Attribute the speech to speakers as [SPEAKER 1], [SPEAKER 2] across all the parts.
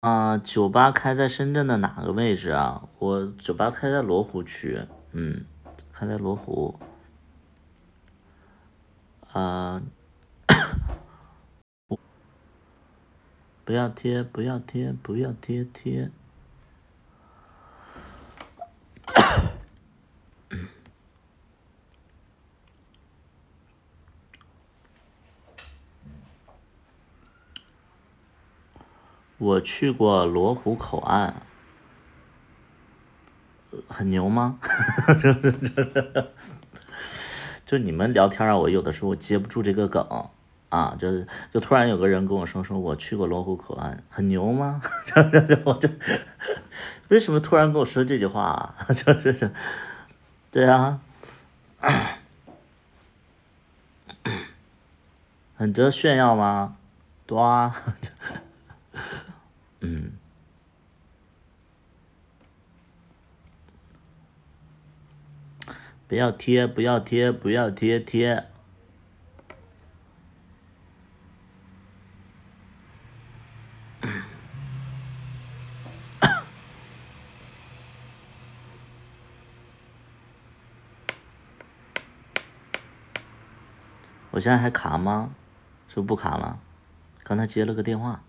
[SPEAKER 1] 啊，酒吧开在深圳的哪个位置啊？我酒吧开在罗湖区，嗯，开在罗湖。啊，不要贴，不要贴，不要贴贴。我去过罗湖口岸，很牛吗？就，你们聊天啊，我有的时候接不住这个梗啊，就是就突然有个人跟我说说我去过罗湖口岸，很牛吗？我就为什么突然跟我说这句话啊？就是，对啊，很值得炫耀吗？多啊。嗯，不要贴，不要贴，不要贴贴。我现在还卡吗？是不是不卡了？刚才接了个电话。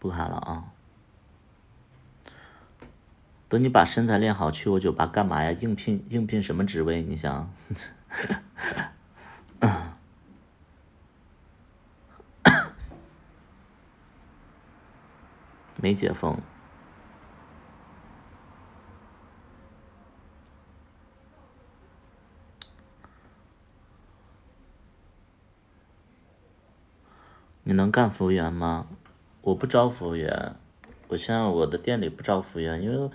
[SPEAKER 1] 不喊了啊！等你把身材练好，去我酒吧干嘛呀？应聘应聘什么职位？你想？没解封。你能干服务员吗？我不招服务员，我现在我的店里不招服务员，因为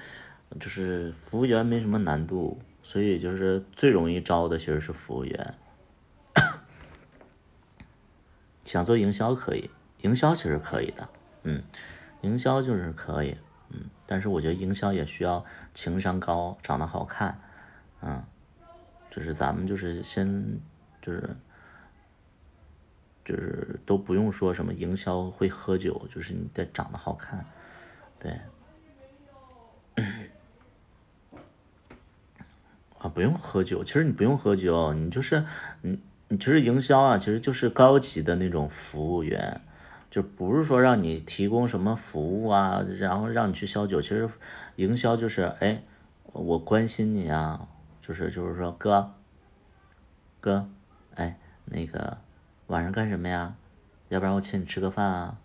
[SPEAKER 1] 就是服务员没什么难度，所以就是最容易招的其实是服务员。想做营销可以，营销其实可以的，嗯，营销就是可以，嗯，但是我觉得营销也需要情商高，长得好看，嗯，就是咱们就是先就是。就是都不用说什么营销会喝酒，就是你得长得好看，对，啊不用喝酒，其实你不用喝酒，你就是你你其实营销啊，其实就是高级的那种服务员，就不是说让你提供什么服务啊，然后让你去销酒，其实营销就是哎我关心你啊，就是就是说哥哥哎那个。晚上干什么呀？要不然我请你吃个饭啊！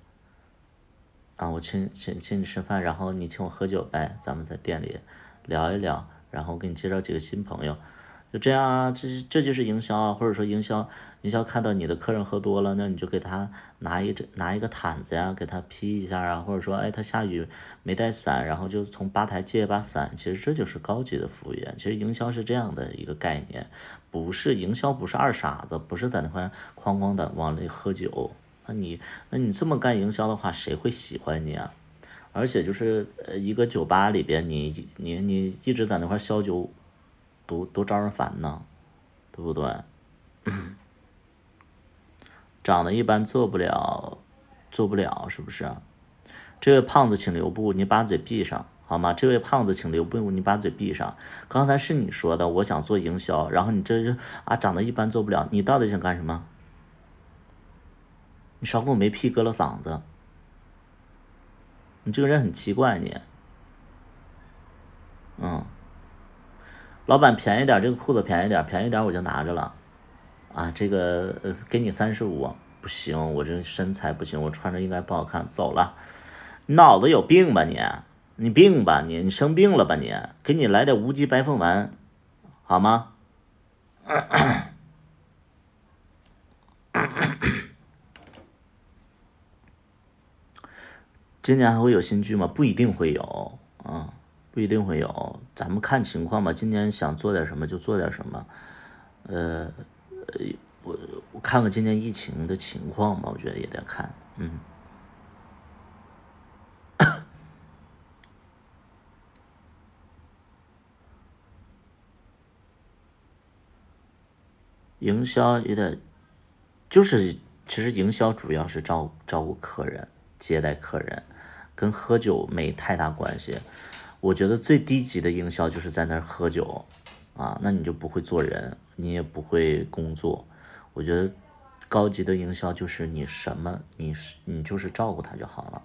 [SPEAKER 1] 啊，我请请请你吃饭，然后你请我喝酒呗，咱们在店里聊一聊，然后给你介绍几个新朋友。就这样啊，这这就是营销啊，或者说营销，营销看到你的客人喝多了，那你就给他拿一拿一个毯子呀，给他披一下啊，或者说，哎，他下雨没带伞，然后就从吧台借一把伞，其实这就是高级的服务员。其实营销是这样的一个概念，不是营销，不是二傻子，不是在那块哐哐的往里喝酒。那你那你这么干营销的话，谁会喜欢你啊？而且就是呃一个酒吧里边，你你你一直在那块销酒。多多招人烦呢，对不对？长得一般做不了，做不了，是不是？这位胖子，请留步，你把嘴闭上，好吗？这位胖子，请留步，你把嘴闭上。刚才是你说的，我想做营销，然后你这就啊，长得一般做不了，你到底想干什么？你少给我没屁割了嗓子！你这个人很奇怪，你，嗯。老板便宜点，这个裤子便宜点，便宜点我就拿着了，啊，这个呃给你三十五，不行，我这身材不行，我穿着应该不好看，走了，脑子有病吧你？你病吧你？你生病了吧你？给你来点无极白凤丸，好吗？今年还会有新剧吗？不一定会有，啊。不一定会有，咱们看情况吧。今年想做点什么就做点什么，呃，我我看看今年疫情的情况吧，我觉得也得看，嗯。营销也得，就是其实营销主要是照照顾客人、接待客人，跟喝酒没太大关系。我觉得最低级的营销就是在那儿喝酒啊，那你就不会做人，你也不会工作。我觉得高级的营销就是你什么，你是你就是照顾他就好了。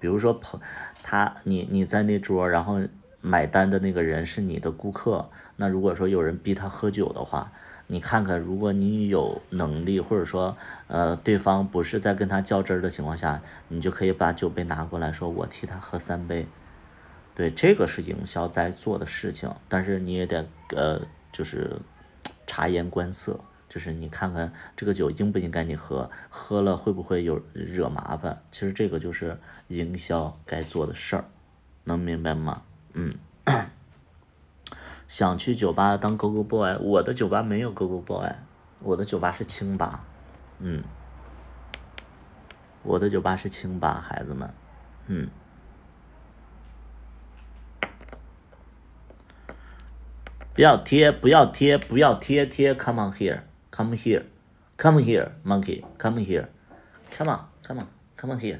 [SPEAKER 1] 比如说朋他你你在那桌，然后买单的那个人是你的顾客，那如果说有人逼他喝酒的话，你看看，如果你有能力，或者说呃对方不是在跟他较真儿的情况下，你就可以把酒杯拿过来说，我替他喝三杯。对，这个是营销在做的事情，但是你也得呃就是察言观色。就是你看看这个酒应不应该你喝，喝了会不会有惹麻烦？其实这个就是营销该做的事儿，能明白吗？嗯，想去酒吧当 Go Go Boy，我的酒吧没有 Go Go Boy，我的酒吧是清吧，嗯，我的酒吧是清吧，孩子们，嗯。不要贴，不要贴，不要贴贴，Come on here。Come here, come here, monkey, come here, come on, come on, come on here.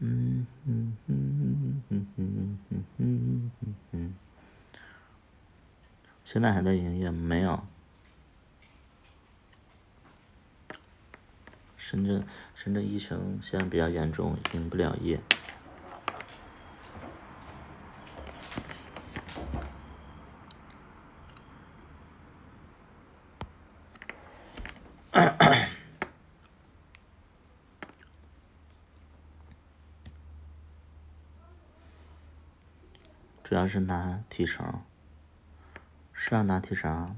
[SPEAKER 1] 嗯嗯嗯嗯嗯嗯嗯嗯嗯，现在还在营业没有？深圳深圳疫情现在比较严重，营不了业。主要是拿提成，是要拿提成，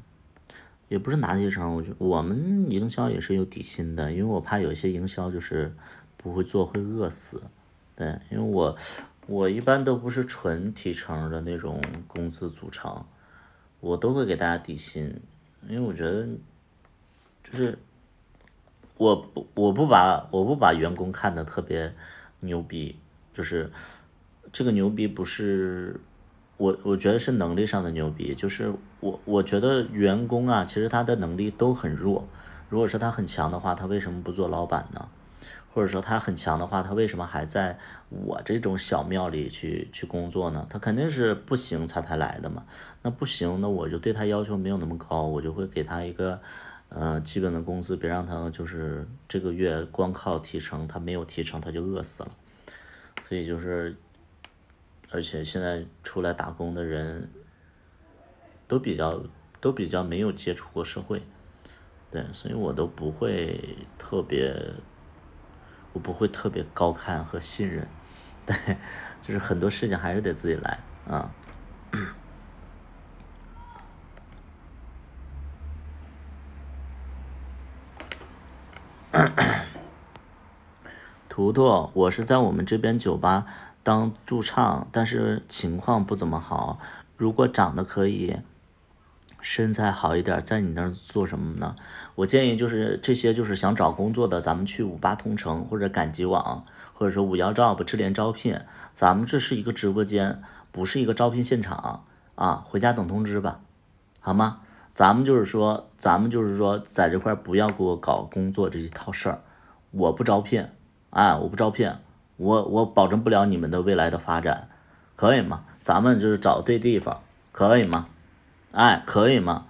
[SPEAKER 1] 也不是拿提成。我觉我们营销也是有底薪的，因为我怕有些营销就是不会做会饿死。对，因为我我一般都不是纯提成的那种公司组成，我都会给大家底薪，因为我觉得就是我不我不把我不把员工看的特别牛逼，就是这个牛逼不是。我我觉得是能力上的牛逼，就是我我觉得员工啊，其实他的能力都很弱。如果说他很强的话，他为什么不做老板呢？或者说他很强的话，他为什么还在我这种小庙里去去工作呢？他肯定是不行才才来的嘛。那不行，那我就对他要求没有那么高，我就会给他一个呃基本的工资，别让他就是这个月光靠提成，他没有提成他就饿死了。所以就是。而且现在出来打工的人，都比较都比较没有接触过社会，对，所以我都不会特别，我不会特别高看和信任，对，就是很多事情还是得自己来啊。图图，我是在我们这边酒吧。当驻唱，但是情况不怎么好。如果长得可以，身材好一点，在你那儿做什么呢？我建议就是这些，就是想找工作的，咱们去五八同城或者赶集网，或者说五幺 job 智联招聘。咱们这是一个直播间，不是一个招聘现场啊！回家等通知吧，好吗？咱们就是说，咱们就是说，在这块不要给我搞工作这一套事儿。我不招聘，哎，我不招聘。我我保证不了你们的未来的发展，可以吗？咱们就是找对地方，可以吗？哎，可以吗？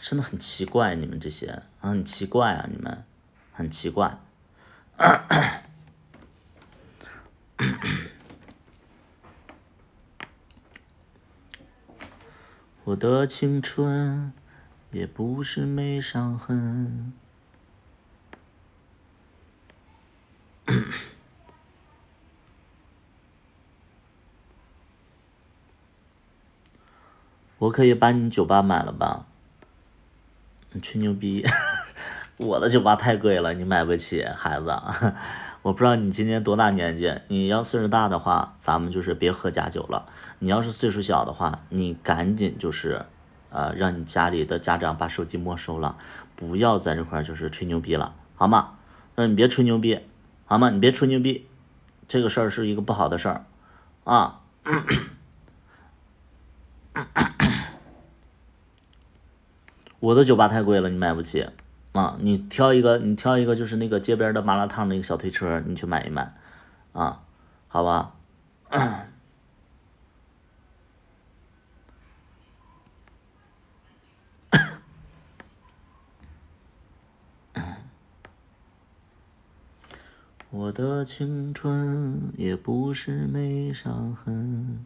[SPEAKER 1] 真的很奇怪，你们这些很奇怪啊，你们很奇怪。我的青春也不是没伤痕。我可以把你酒吧买了吧？你吹牛逼！我的酒吧太贵了，你买不起，孩子。我不知道你今年多大年纪，你要岁数大的话，咱们就是别喝假酒了。你要是岁数小的话，你赶紧就是，呃，让你家里的家长把手机没收了，不要在这块就是吹牛逼了，好吗？那你别吹牛逼。好吗？你别吹牛逼，这个事儿是一个不好的事儿，啊，我的酒吧太贵了，你买不起啊！你挑一个，你挑一个，就是那个街边的麻辣烫那个小推车，你去买一买，啊，好吧。我的青春也不是没伤痕。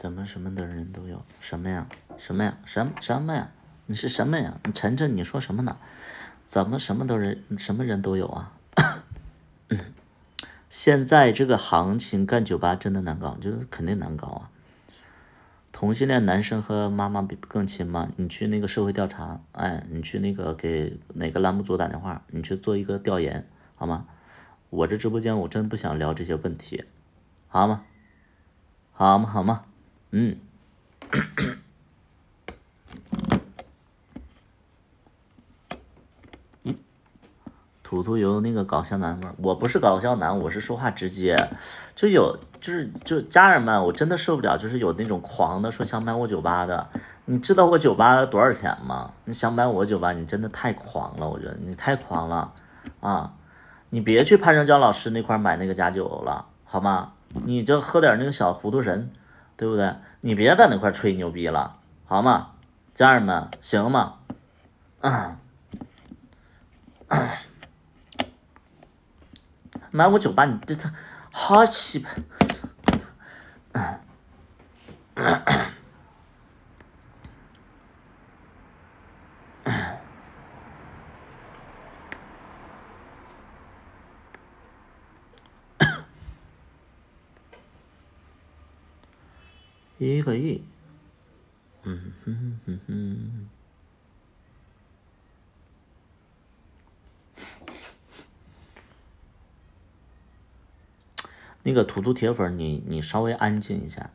[SPEAKER 1] 怎么什么的人都有？什么呀？什么呀？什么什么呀？你是什么呀？你晨晨，你说什么呢？怎么什么都人什么人都有啊？现在这个行情干酒吧真的难搞，就是肯定难搞啊。同性恋男生和妈妈比更亲吗？你去那个社会调查，哎，你去那个给哪个栏目组打电话，你去做一个调研，好吗？我这直播间我真不想聊这些问题，好吗？好吗？好吗？嗯，图图有那个搞笑男味儿，我不是搞笑男，我是说话直接，就有就是就家人们，我真的受不了，就是有那种狂的说想买我酒吧的，你知道我酒吧多少钱吗？你想买我酒吧，你真的太狂了，我觉得你太狂了啊！你别去潘成娇老师那块买那个假酒了，好吗？你就喝点那个小糊涂神。对不对？你别在那块吹牛逼了，好吗？家人们，行吗？嗯买我酒吧，你这他好气派。一个亿，嗯哼哼哼，那个图图铁粉，你你稍微安静一下，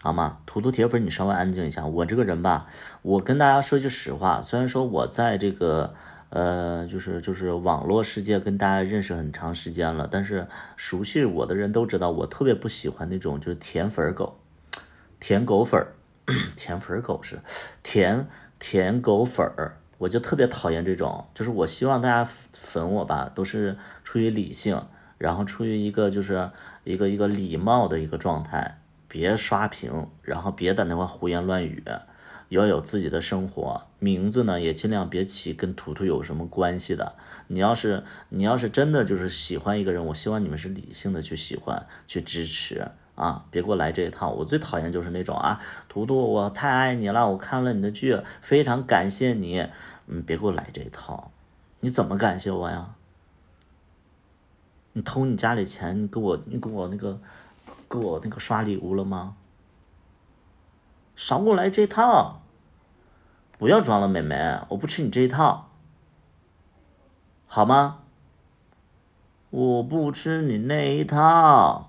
[SPEAKER 1] 好吗？图图铁粉，你稍微安静一下。我这个人吧，我跟大家说句实话，虽然说我在这个呃，就是就是网络世界跟大家认识很长时间了，但是熟悉我的人都知道，我特别不喜欢那种就是甜粉狗。舔狗粉儿，舔粉狗是舔舔狗粉儿，我就特别讨厌这种。就是我希望大家粉我吧，都是出于理性，然后出于一个就是一个一个礼貌的一个状态，别刷屏，然后别在那块胡言乱语，要有自己的生活。名字呢也尽量别起跟图图有什么关系的。你要是你要是真的就是喜欢一个人，我希望你们是理性的去喜欢去支持。啊，别给我来这一套！我最讨厌就是那种啊，图图，我太爱你了，我看了你的剧，非常感谢你。嗯，别给我来这一套，你怎么感谢我呀？你偷你家里钱，你给我，你给我那个，给我那个刷礼物了吗？少给我来这套！不要装了，妹妹，我不吃你这一套，好吗？我不吃你那一套。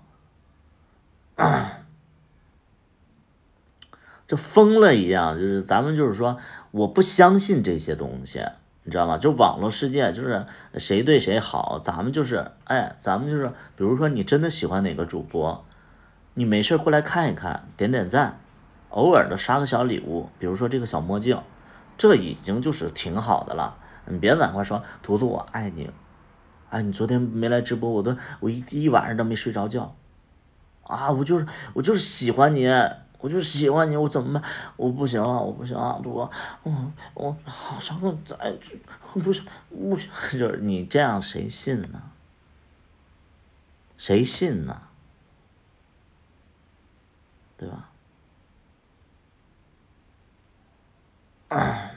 [SPEAKER 1] 就疯了一样，就是咱们就是说，我不相信这些东西，你知道吗？就网络世界，就是谁对谁好，咱们就是，哎，咱们就是，比如说你真的喜欢哪个主播，你没事过来看一看，点点赞，偶尔的刷个小礼物，比如说这个小墨镜，这已经就是挺好的了。你别晚话说，图图我爱你，哎，你昨天没来直播，我都我一一晚上都没睡着觉。啊，我就是我就是喜欢你，我就是喜欢你，我怎么办？我不行了，我不行了，我，我我好想再，不是不行，就是你这样谁信呢？谁信呢？对吧？嗯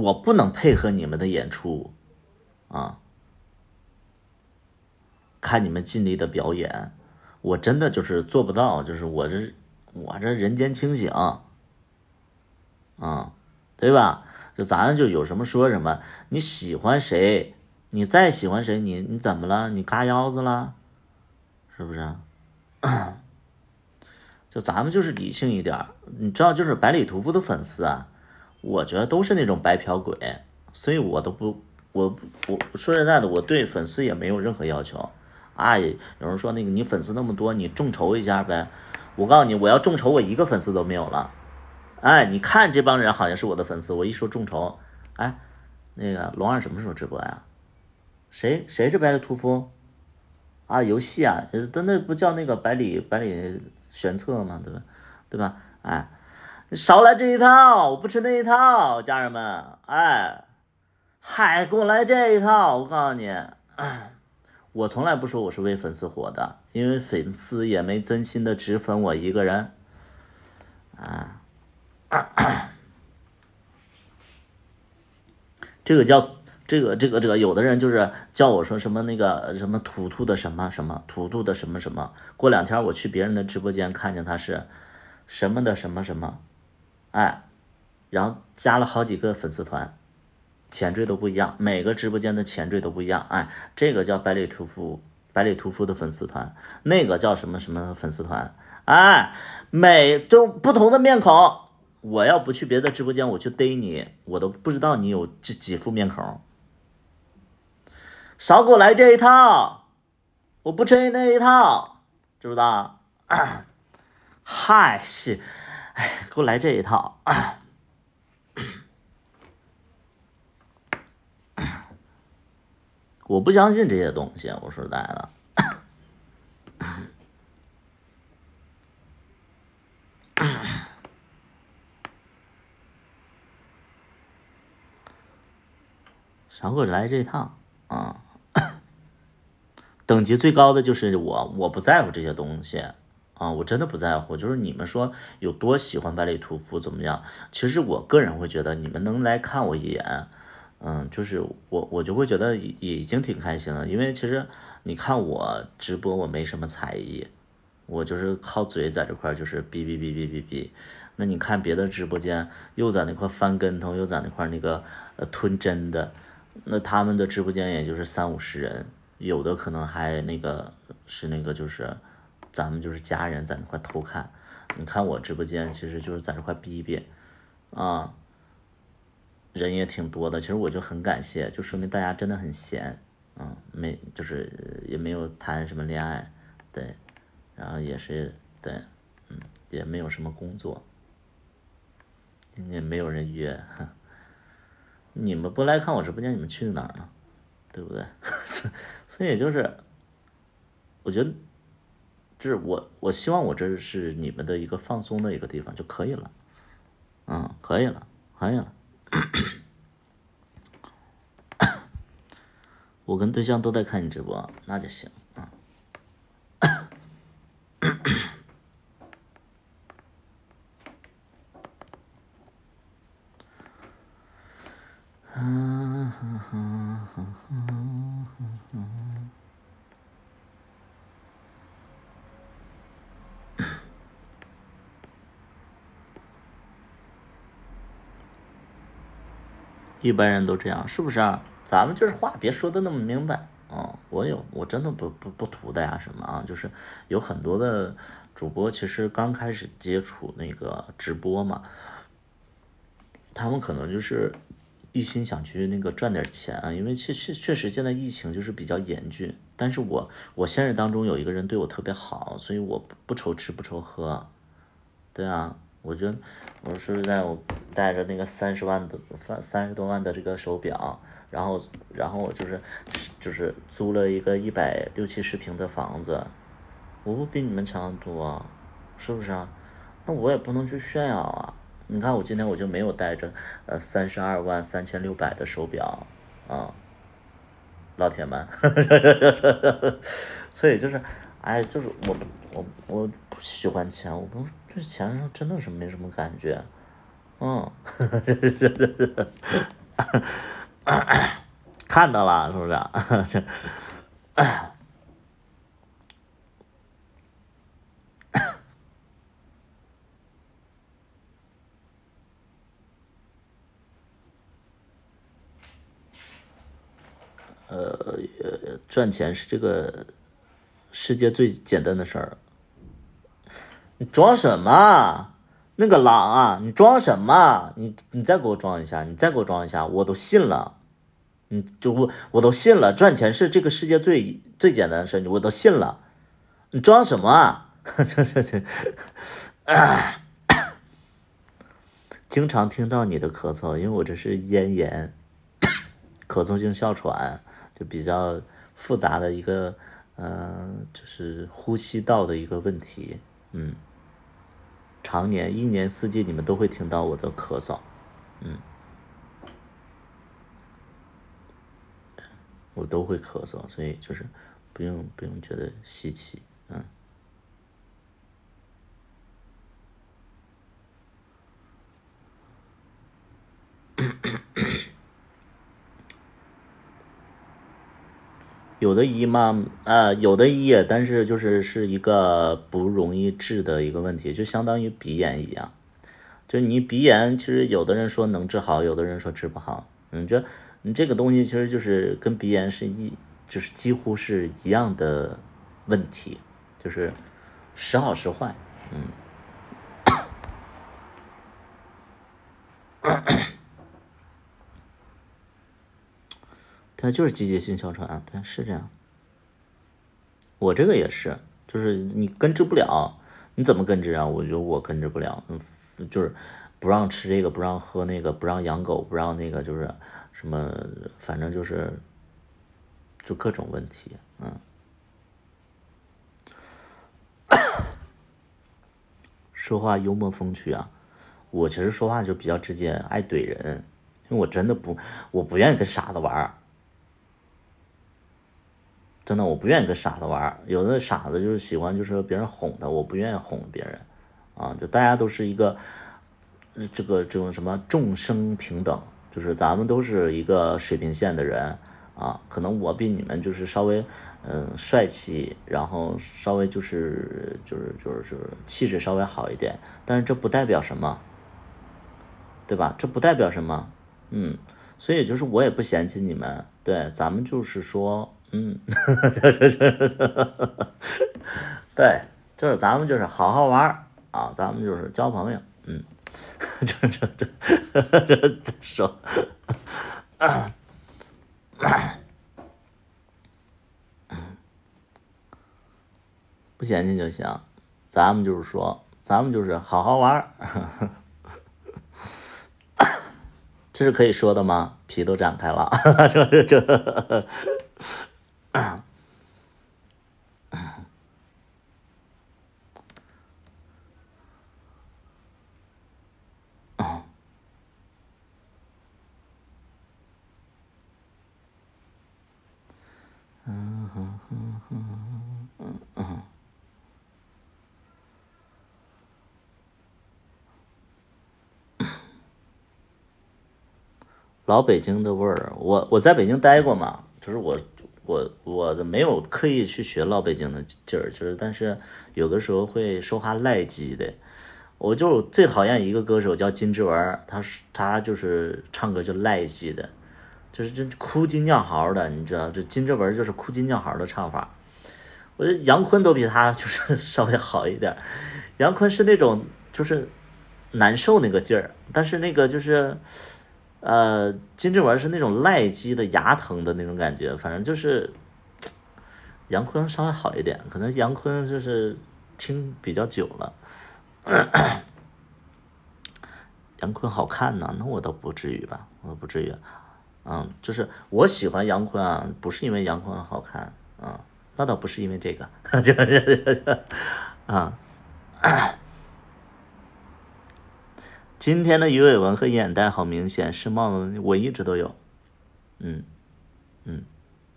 [SPEAKER 1] 我不能配合你们的演出，啊，看你们尽力的表演，我真的就是做不到，就是我这我这人间清醒，啊，对吧？就咱就有什么说什么，你喜欢谁，你再喜欢谁，你你怎么了？你嘎腰子了，是不是？就咱们就是理性一点，你知道，就是百里屠夫的粉丝啊，我觉得都是那种白嫖鬼，所以我都不，我我说实在的，我对粉丝也没有任何要求。哎，有人说那个你粉丝那么多，你众筹一下呗？我告诉你，我要众筹，我一个粉丝都没有了。哎，你看这帮人好像是我的粉丝，我一说众筹，哎，那个龙二什么时候直播呀？谁谁是百里屠夫？啊，游戏啊，那那不叫那个百里百里。玄策嘛，对吧？对吧？哎，少来这一套，我不吃那一套，家人们，哎，嗨，给我来这一套！我告诉你，我从来不说我是为粉丝火的，因为粉丝也没真心的只粉我一个人，啊，这个叫。这个这个这个，有的人就是叫我说什么那个什么图图的什么什么图图的什么什么，过两天我去别人的直播间看见他是什么的什么什么，哎，然后加了好几个粉丝团，前缀都不一样，每个直播间的前缀都不一样，哎，这个叫百里屠夫百里屠夫的粉丝团，那个叫什么什么粉丝团，哎，每都不同的面孔，我要不去别的直播间，我去逮你，我都不知道你有这几副面孔。少给我来这一套，我不吃你那一套，知不知道？嗨，是，哎，给我来这一套。我不相信这些东西，我说实在的。少给我来这一套啊！等级最高的就是我，我不在乎这些东西啊，我真的不在乎。就是你们说有多喜欢百里屠夫怎么样？其实我个人会觉得，你们能来看我一眼，嗯，就是我我就会觉得已已经挺开心了。因为其实你看我直播，我没什么才艺，我就是靠嘴在这块就是哔哔哔哔哔哔。那你看别的直播间又在那块翻跟头，又在那块那个呃吞针的，那他们的直播间也就是三五十人。有的可能还那个是那个就是，咱们就是家人在那块偷看，你看我直播间其实就是在这块逼逼，啊，人也挺多的，其实我就很感谢，就说明大家真的很闲，嗯，没就是也没有谈什么恋爱，对，然后也是对，嗯，也没有什么工作，也没有人约，你们不来看我直播间，你们去哪儿了？对不对？所以就是，我觉得，是我我希望我这是你们的一个放松的一个地方就可以了，嗯，可以了，可以了。我跟对象都在看你直播，那就行啊。嗯 哼哼哼哼一般人都这样，是不是啊？咱们就是话别说的那么明白啊！我有，我真的不不不图的呀什么啊？就是有很多的主播，其实刚开始接触那个直播嘛，他们可能就是一心想去那个赚点钱啊，因为确确确实现在疫情就是比较严峻。但是我我现实当中有一个人对我特别好，所以我不愁吃不愁喝，对啊。我就我说实在，我带着那个三十万的三三十多万的这个手表，然后然后我就是就是租了一个一百六七十平的房子，我不比你们强多，是不是啊？那我也不能去炫耀啊！你看我今天我就没有带着呃三十二万三千六百的手表啊，老铁们，所以就是哎，就是我我我不喜欢钱，我不。这钱上真的是没什么感觉，嗯，看到了是不是？呃，赚钱是这个世界最简单的事儿。你装什么？那个狼啊！你装什么？你你再给我装一下，你再给我装一下，我都信了。你就我我都信了，赚钱是这个世界最最简单的事，我都信了。你装什么啊？这这这，经常听到你的咳嗽，因为我这是咽炎，咳嗽性哮喘，就比较复杂的一个，呃，就是呼吸道的一个问题，嗯。常年一年四季，你们都会听到我的咳嗽，嗯，我都会咳嗽，所以就是不用不用觉得稀奇，嗯。有的医嘛，呃，有的医，但是就是是一个不容易治的一个问题，就相当于鼻炎一样。就你鼻炎，其实有的人说能治好，有的人说治不好。嗯，这你这个东西其实就是跟鼻炎是一，就是几乎是一样的问题，就是时好时坏。嗯。那就是季节性哮喘，对，是这样。我这个也是，就是你根治不了，你怎么根治啊？我觉得我根治不了，就是不让吃这个，不让喝那个，不让养狗，不让那个，就是什么，反正就是就各种问题，嗯。说话幽默风趣啊，我其实说话就比较直接，爱怼人，因为我真的不，我不愿意跟傻子玩。真的，我不愿意跟傻子玩有的傻子就是喜欢，就是别人哄他，我不愿意哄别人，啊，就大家都是一个这个这种什么众生平等，就是咱们都是一个水平线的人啊。可能我比你们就是稍微嗯帅气，然后稍微就是就是就是就是气质稍微好一点，但是这不代表什么，对吧？这不代表什么，嗯，所以就是我也不嫌弃你们，对，咱们就是说。嗯，对，就是咱们就是好好玩啊，咱们就是交朋友，嗯，就是这这这说，不嫌弃就行，咱们就是说，咱们就是好好玩 这是可以说的吗？皮都展开了，这 这。啊，嗯哼哼哼，嗯嗯，老北京的味儿，我我在北京待过嘛，就是我。我我的没有刻意去学老北京的劲儿，就是，但是有的时候会说话赖叽的。我就最讨厌一个歌手叫金志文，他是他就是唱歌就赖叽的，就是这哭金叫嚎的，你知道，这金志文就是哭金叫嚎的唱法。我觉得杨坤都比他就是 稍微好一点，杨坤是那种就是难受那个劲儿，但是那个就是。呃，金志文是那种赖鸡的牙疼的那种感觉，反正就是杨坤稍微好一点，可能杨坤就是听比较久了。杨坤好看呢，那我倒不至于吧，我不至于。嗯，就是我喜欢杨坤啊，不是因为杨坤好看，嗯，那倒不是因为这个，就就就啊。今天的鱼尾纹和眼袋好明显，是帽子，我一直都有。嗯嗯，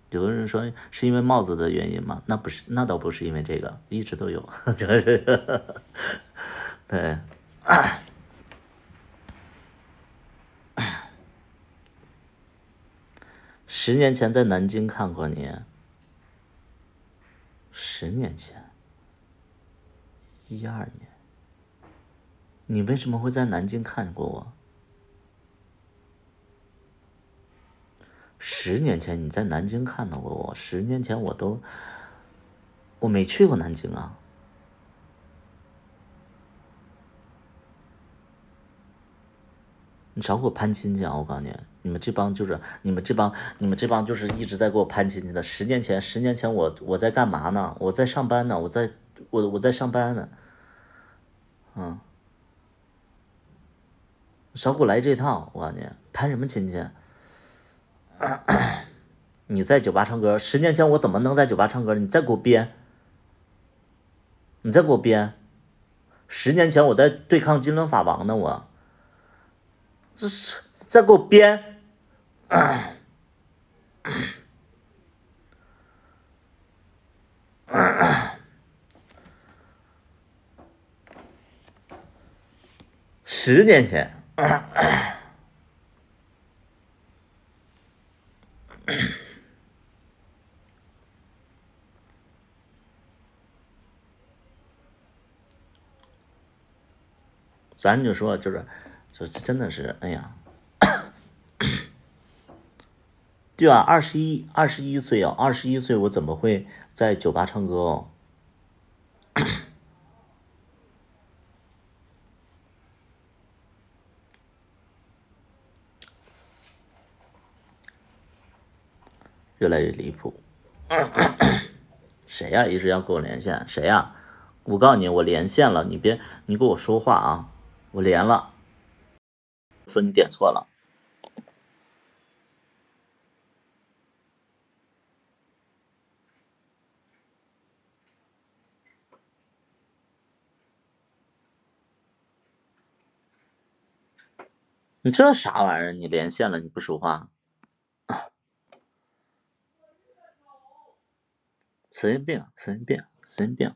[SPEAKER 1] 有的人说是因为帽子的原因吗？那不是，那倒不是因为这个，一直都有。对。十年前在南京看过你。十年前，一二年，你为什么会在南京看过我？十年前你在南京看到过我，十年前我都我没去过南京啊。你少给我攀亲戚啊！我告诉你，你们这帮就是你们这帮你们这帮就是一直在给我攀亲戚的。十年前，十年前我我在干嘛呢？我在上班呢，我在我我在上班呢。嗯，少给我来这套！我告诉你，攀什么亲戚？你在酒吧唱歌，十年前我怎么能在酒吧唱歌？你再给我编，你再给我编。十年前我在对抗金轮法王呢，我。这是再给我编，十年前，咱就说就是。这真的是，哎呀，对啊，二十一，二十一岁啊，二十一岁，我怎么会在酒吧唱歌哦？越来越离谱，谁呀？一直要跟我连线？谁呀？我告诉你，我连线了，你别，你跟我说话啊！我连了。说你点错了，你这啥玩意儿？你连线了你不说话，神经病，神经病，神经病。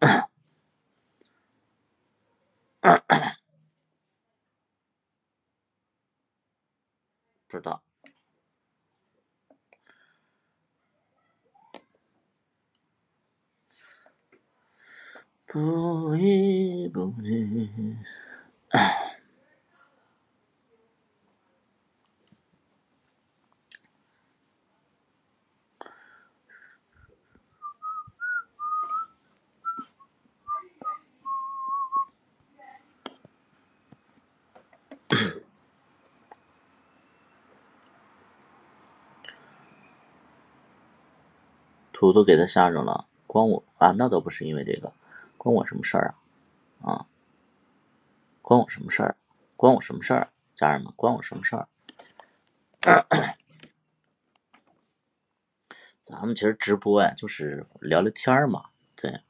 [SPEAKER 1] 知道。不离不弃。图都给他吓着了，关我啊？那倒不是因为这个，关我什么事儿啊？啊，关我什么事儿？关我什么事儿？家人们，关我什么事儿？咱们其实直播呀，就是聊聊天嘛，对，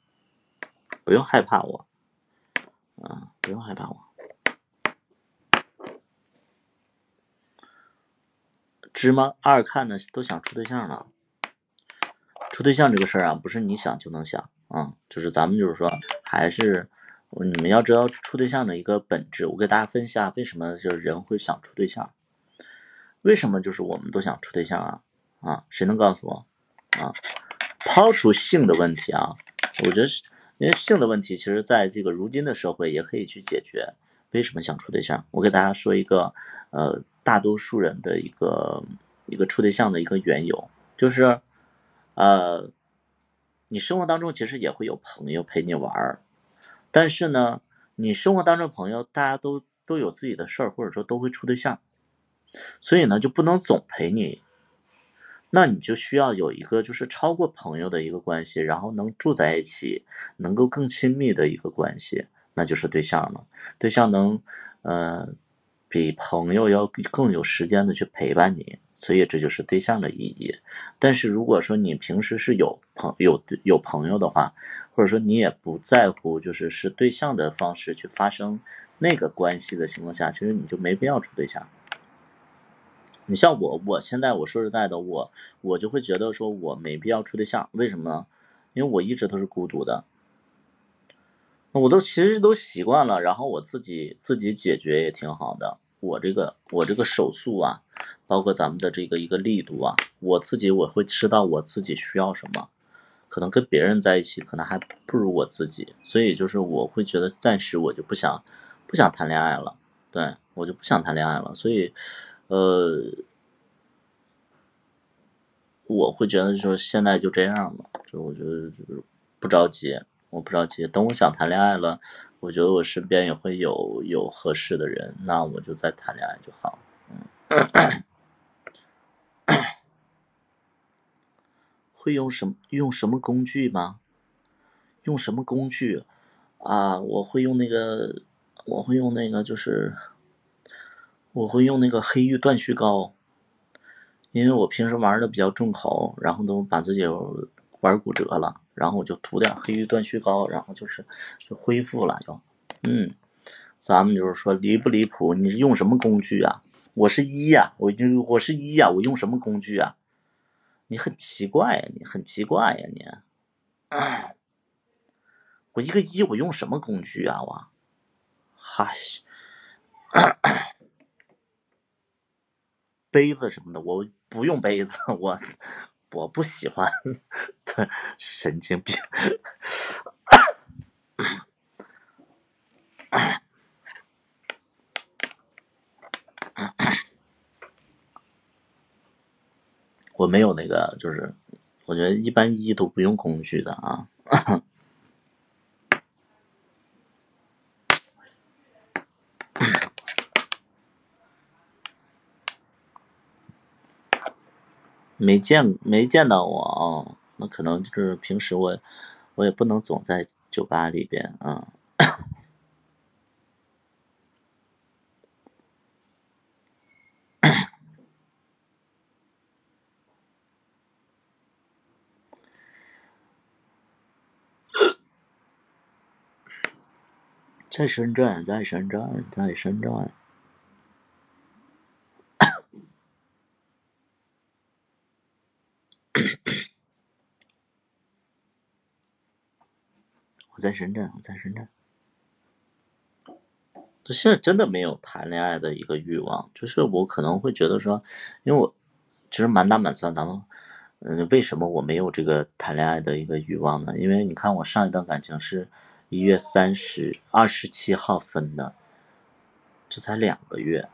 [SPEAKER 1] 不用害怕我，啊，不用害怕我。芝麻二看的都想处对象了。处对象这个事儿啊，不是你想就能想啊，就是咱们就是说，还是你们要知道处对象的一个本质。我给大家分析下，为什么就是人会想处对象？为什么就是我们都想处对象啊？啊，谁能告诉我？啊，抛除性的问题啊，我觉得是因为性的问题，其实在这个如今的社会也可以去解决。为什么想处对象？我给大家说一个，呃，大多数人的一个一个处对象的一个缘由，就是。呃，你生活当中其实也会有朋友陪你玩儿，但是呢，你生活当中朋友大家都都有自己的事儿，或者说都会处对象，所以呢就不能总陪你，那你就需要有一个就是超过朋友的一个关系，然后能住在一起，能够更亲密的一个关系，那就是对象了。对象能，呃。比朋友要更有时间的去陪伴你，所以这就是对象的意义。但是如果说你平时是有朋有有朋友的话，或者说你也不在乎就是是对象的方式去发生那个关系的情况下，其实你就没必要处对象。你像我，我现在我说实在的，我我就会觉得说我没必要处对象，为什么呢？因为我一直都是孤独的。我都其实都习惯了，然后我自己自己解决也挺好的。我这个我这个手速啊，包括咱们的这个一个力度啊，我自己我会知道我自己需要什么，可能跟别人在一起可能还不如我自己，所以就是我会觉得暂时我就不想不想谈恋爱了，对我就不想谈恋爱了，所以呃，我会觉得就是现在就这样吧，就我觉得就是不着急，我不着急，等我想谈恋爱了，我觉得我身边也会有有合适的人，那我就再谈恋爱就好，了。会用什么用什么工具吗？用什么工具啊？我会用那个，我会用那个，就是我会用那个黑玉断续膏，因为我平时玩的比较重口，然后都把自己玩骨折了，然后我就涂点黑玉断续膏，然后就是就恢复了，就嗯，咱们就是说离不离谱？你是用什么工具啊？我是一呀，我就我是一呀，我用什么工具啊？你很奇怪呀，你很奇怪呀，你。我一个一，我用什么工具啊？我，哈西，杯子什么的，我不用杯子，我我不喜欢，神经病。我没有那个，就是我觉得一般一都不用工具的啊。没见没见到我啊，那可能就是平时我我也不能总在酒吧里边啊。在深圳，在深圳，在深圳。我在深圳，我在深圳。他现在真的没有谈恋爱的一个欲望，就是我可能会觉得说，因为我其实满打满算，咱们，嗯，为什么我没有这个谈恋爱的一个欲望呢？因为你看，我上一段感情是。一月三十二十七号分的，这才两个月。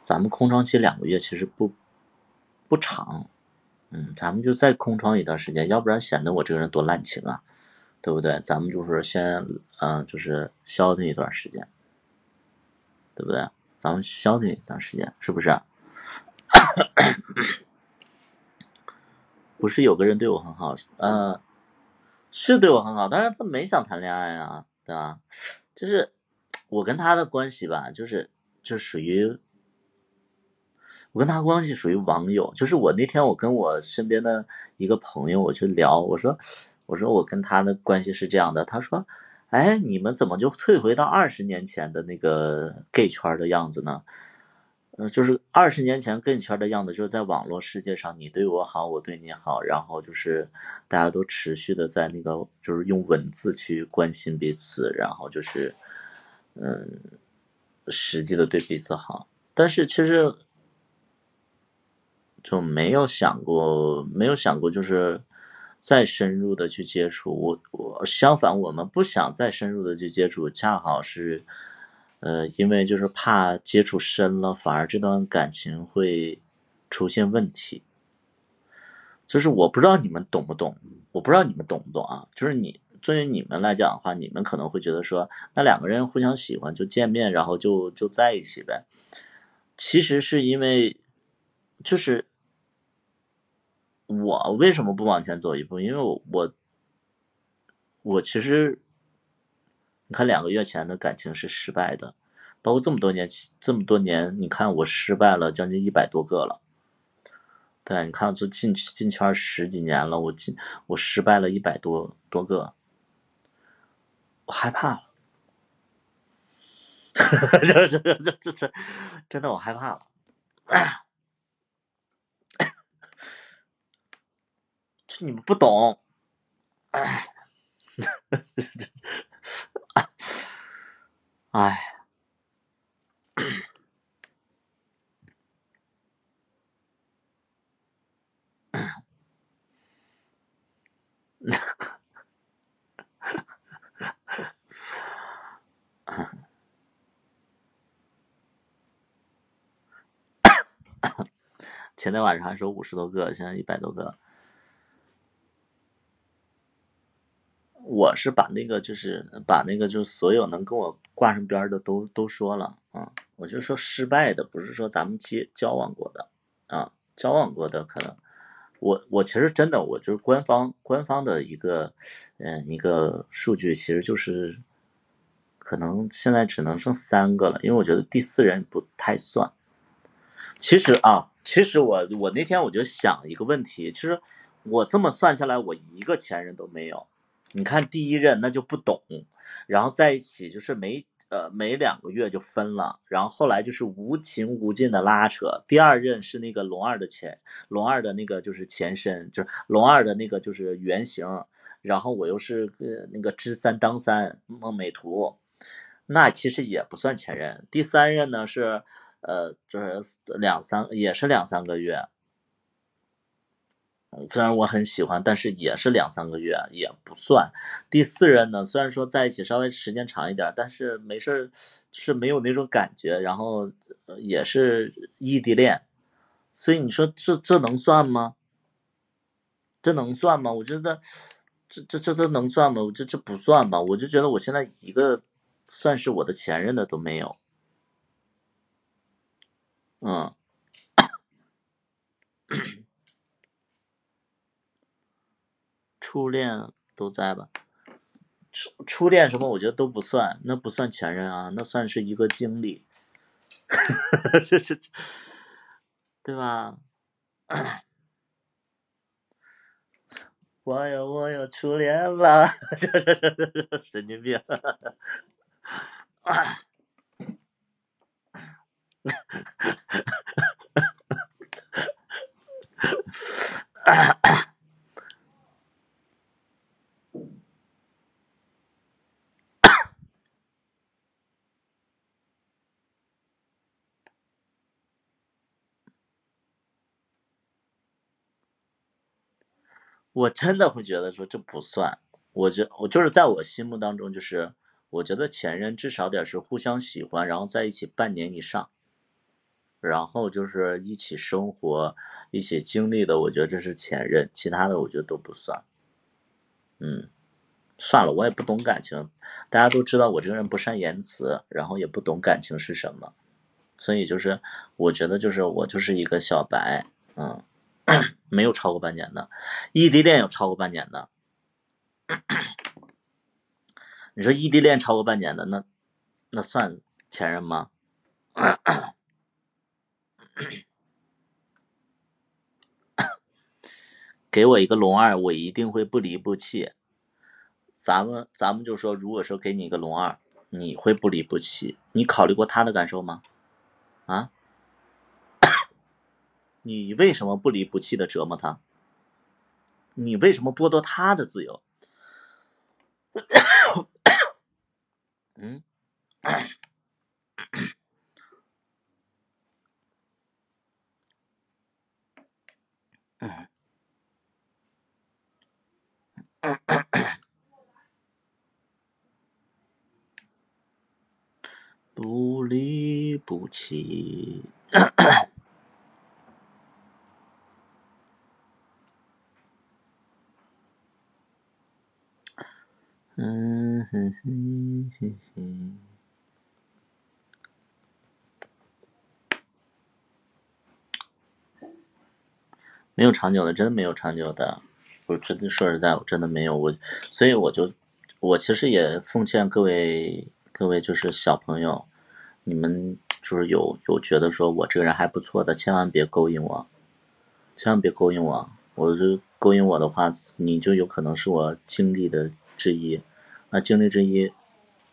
[SPEAKER 1] 咱们空窗期两个月其实不不长，嗯，咱们就再空窗一段时间，要不然显得我这个人多滥情啊，对不对？咱们就是先嗯，就是消停一段时间，对不对？咱们消停一段时间，是不是？不是有个人对我很好，呃。是对我很好，但是他没想谈恋爱啊，对吧？就是我跟他的关系吧，就是就属于我跟他关系属于网友。就是我那天我跟我身边的一个朋友我去聊，我说我说我跟他的关系是这样的，他说，哎，你们怎么就退回到二十年前的那个 gay 圈的样子呢？嗯，就是二十年前跟圈的样子，就是在网络世界上，你对我好，我对你好，然后就是大家都持续的在那个，就是用文字去关心彼此，然后就是，嗯，实际的对彼此好。但是其实就没有想过，没有想过就是再深入的去接触。我我相反，我们不想再深入的去接触，恰好是。呃，因为就是怕接触深了，反而这段感情会出现问题。就是我不知道你们懂不懂，我不知道你们懂不懂啊？就是你作为你们来讲的话，你们可能会觉得说，那两个人互相喜欢就见面，然后就就在一起呗。其实是因为，就是我为什么不往前走一步？因为我我我其实。你看，两个月前的感情是失败的，包括这么多年，这么多年，你看我失败了将近一百多个了。对，你看，就进进圈十几年了，我进我失败了一百多多个，我害怕了。这这这这这真的我害怕了。这你们不懂。哎，前天晚上还说五十多个，现在一百多个。我是把那个就是把那个就是所有能跟我挂上边的都都说了啊，我就说失败的不是说咱们接交往过的啊，交往过的可能我我其实真的我就是官方官方的一个嗯一个数据，其实就是可能现在只能剩三个了，因为我觉得第四人不太算。其实啊，其实我我那天我就想一个问题，其实我这么算下来，我一个前任都没有。你看第一任那就不懂，然后在一起就是没呃没两个月就分了，然后后来就是无情无尽的拉扯。第二任是那个龙二的前龙二的那个就是前身，就是龙二的那个就是原型，然后我又是呃那个知三当三梦美图，那其实也不算前任。第三任呢是呃就是两三也是两三个月。虽然我很喜欢，但是也是两三个月，也不算。第四任呢，虽然说在一起稍微时间长一点，但是没事儿，是没有那种感觉。然后也是异地恋，所以你说这这能算吗？这能算吗？我觉得这这这这能算吗？我这这不算吧？我就觉得我现在一个算是我的前任的都没有。嗯。初恋都在吧？初初恋什么，我觉得都不算，那不算前任啊，那算是一个经历，这 是对吧？我有我有初恋了，这这这这神经病！啊 我真的会觉得说这不算，我觉我就是在我心目当中，就是我觉得前任至少得是互相喜欢，然后在一起半年以上，然后就是一起生活、一起经历的，我觉得这是前任，其他的我觉得都不算。嗯，算了，我也不懂感情，大家都知道我这个人不善言辞，然后也不懂感情是什么，所以就是我觉得就是我就是一个小白，嗯。没有超过半年的，异地恋有超过半年的。你说异地恋超过半年的，那那算前任吗？给我一个龙二，我一定会不离不弃。咱们咱们就说，如果说给你一个龙二，你会不离不弃？你考虑过他的感受吗？啊？你为什么不离不弃的折磨他？你为什么剥夺他的自由？嗯，不离不弃。嗯哼哼哼哼，没有长久的，真的没有长久的。我真的说实在，我真的没有我，所以我就，我其实也奉劝各位各位就是小朋友，你们就是有有觉得说我这个人还不错的，千万别勾引我，千万别勾引我。我就勾引我的话，你就有可能是我经历的。之一，那经历之一，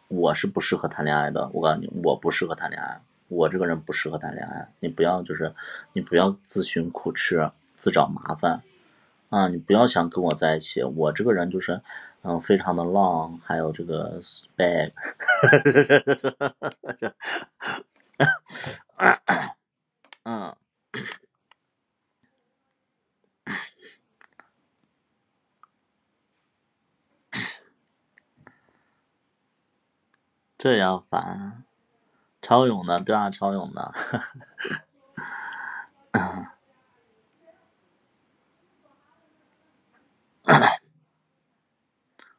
[SPEAKER 1] 我是不适合谈恋爱的。我告诉你，我不适合谈恋爱，我这个人不适合谈恋爱。你不要就是，你不要自寻苦吃，自找麻烦啊！你不要想跟我在一起，我这个人就是，嗯，非常的浪，还有这个 spag，嗯。这样烦，超勇的对啊，超勇的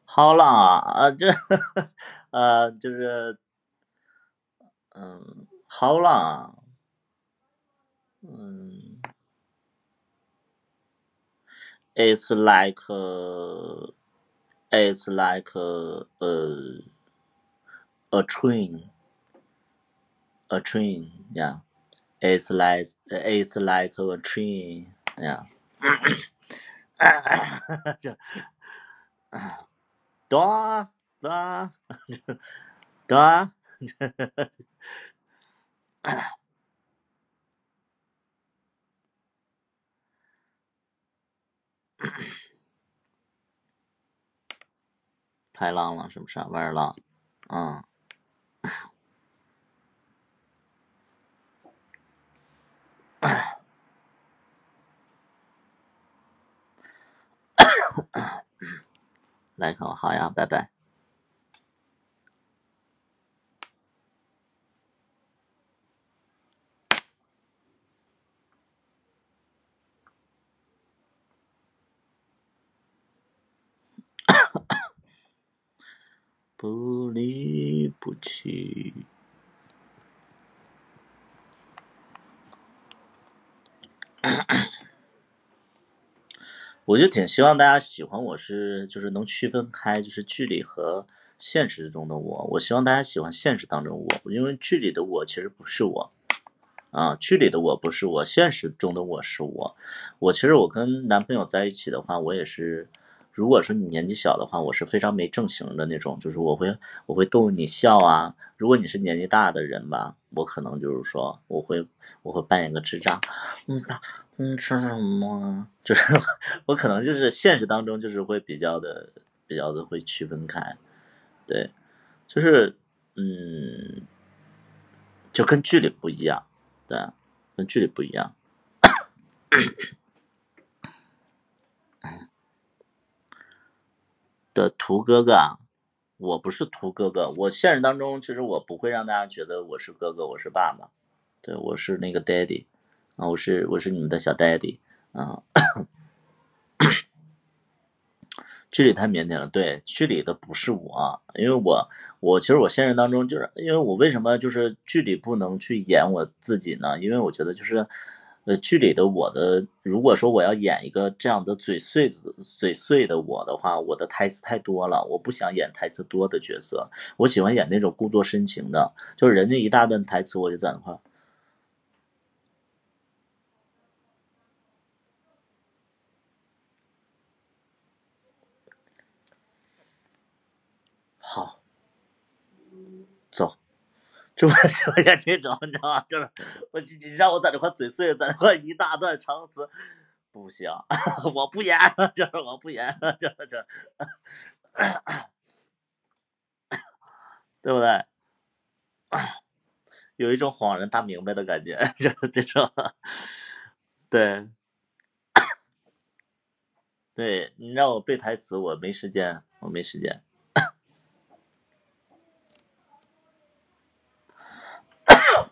[SPEAKER 1] 好啦。呃，这呃，就是嗯，好啦，嗯，it's like it's like 呃。a train a train yeah it's like it's like a train yeah 就。对啊，对啊，对啊，太浪了，是不是？玩儿浪，嗯。 来看，好呀，拜拜。不离不弃。我就挺希望大家喜欢我是，就是能区分开，就是剧里和现实中的我。我希望大家喜欢现实当中我，因为剧里的我其实不是我，啊，剧里的我不是我，现实中的我是我。我其实我跟男朋友在一起的话，我也是。如果说你年纪小的话，我是非常没正形的那种，就是我会我会逗你笑啊。如果你是年纪大的人吧，我可能就是说我会我会扮演个智障，嗯嗯吃什么？就是 我可能就是现实当中就是会比较的比较的会区分开，对，就是嗯，就跟剧里不一样，对，跟剧里不一样。的图哥哥，我不是图哥哥，我现实当中其实我不会让大家觉得我是哥哥，我是爸爸，对我是那个 daddy 啊，我是我是你们的小 daddy 啊。剧里太腼腆了，对，剧里的不是我，因为我我其实我现实当中就是因为我为什么就是剧里不能去演我自己呢？因为我觉得就是。呃，剧里的我的，如果说我要演一个这样的嘴碎子、嘴碎的我的话，我的台词太多了，我不想演台词多的角色，我喜欢演那种故作深情的，就是人家一大段台词，我就在那块。好，走。就我喜欢演这种，你知道吗？就是我，你让我在这块嘴碎，在这块一大段长词，不行，我不演，就是我不演，就是就，对不对？有一种恍然大明白的感觉，就是这种，对，对你让我背台词，我没时间，我没时间。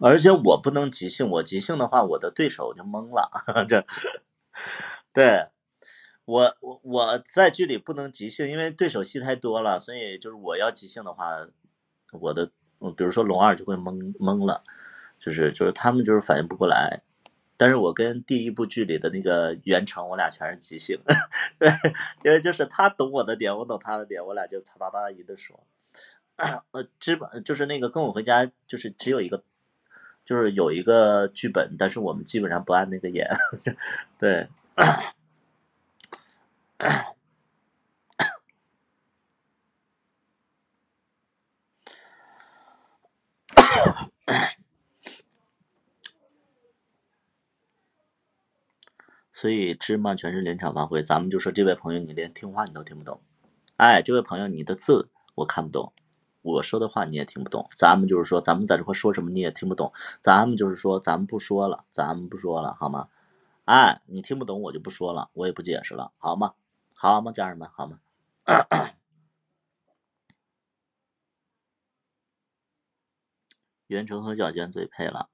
[SPEAKER 1] 而且我不能即兴，我即兴的话，我的对手就懵了。这，对我我我在剧里不能即兴，因为对手戏太多了，所以就是我要即兴的话，我的比如说龙二就会懵懵了，就是就是他们就是反应不过来。但是我跟第一部剧里的那个袁成，我俩全是即兴，因为就是他懂我的点，我懂他的点，我俩就哒哒哒一的说。呃，基本就是那个跟我回家，就是只有一个。就是有一个剧本，但是我们基本上不按那个演，对。所以芝麻全是临场发挥，咱们就说这位朋友，你连听话你都听不懂，哎，这位朋友，你的字我看不懂。我说的话你也听不懂，咱们就是说，咱们在这块说什么你也听不懂，咱们就是说，咱们不说了，咱们不说了，好吗？哎，你听不懂我就不说了，我也不解释了，好吗？好吗，家人们，好吗？袁成和小娟最配了，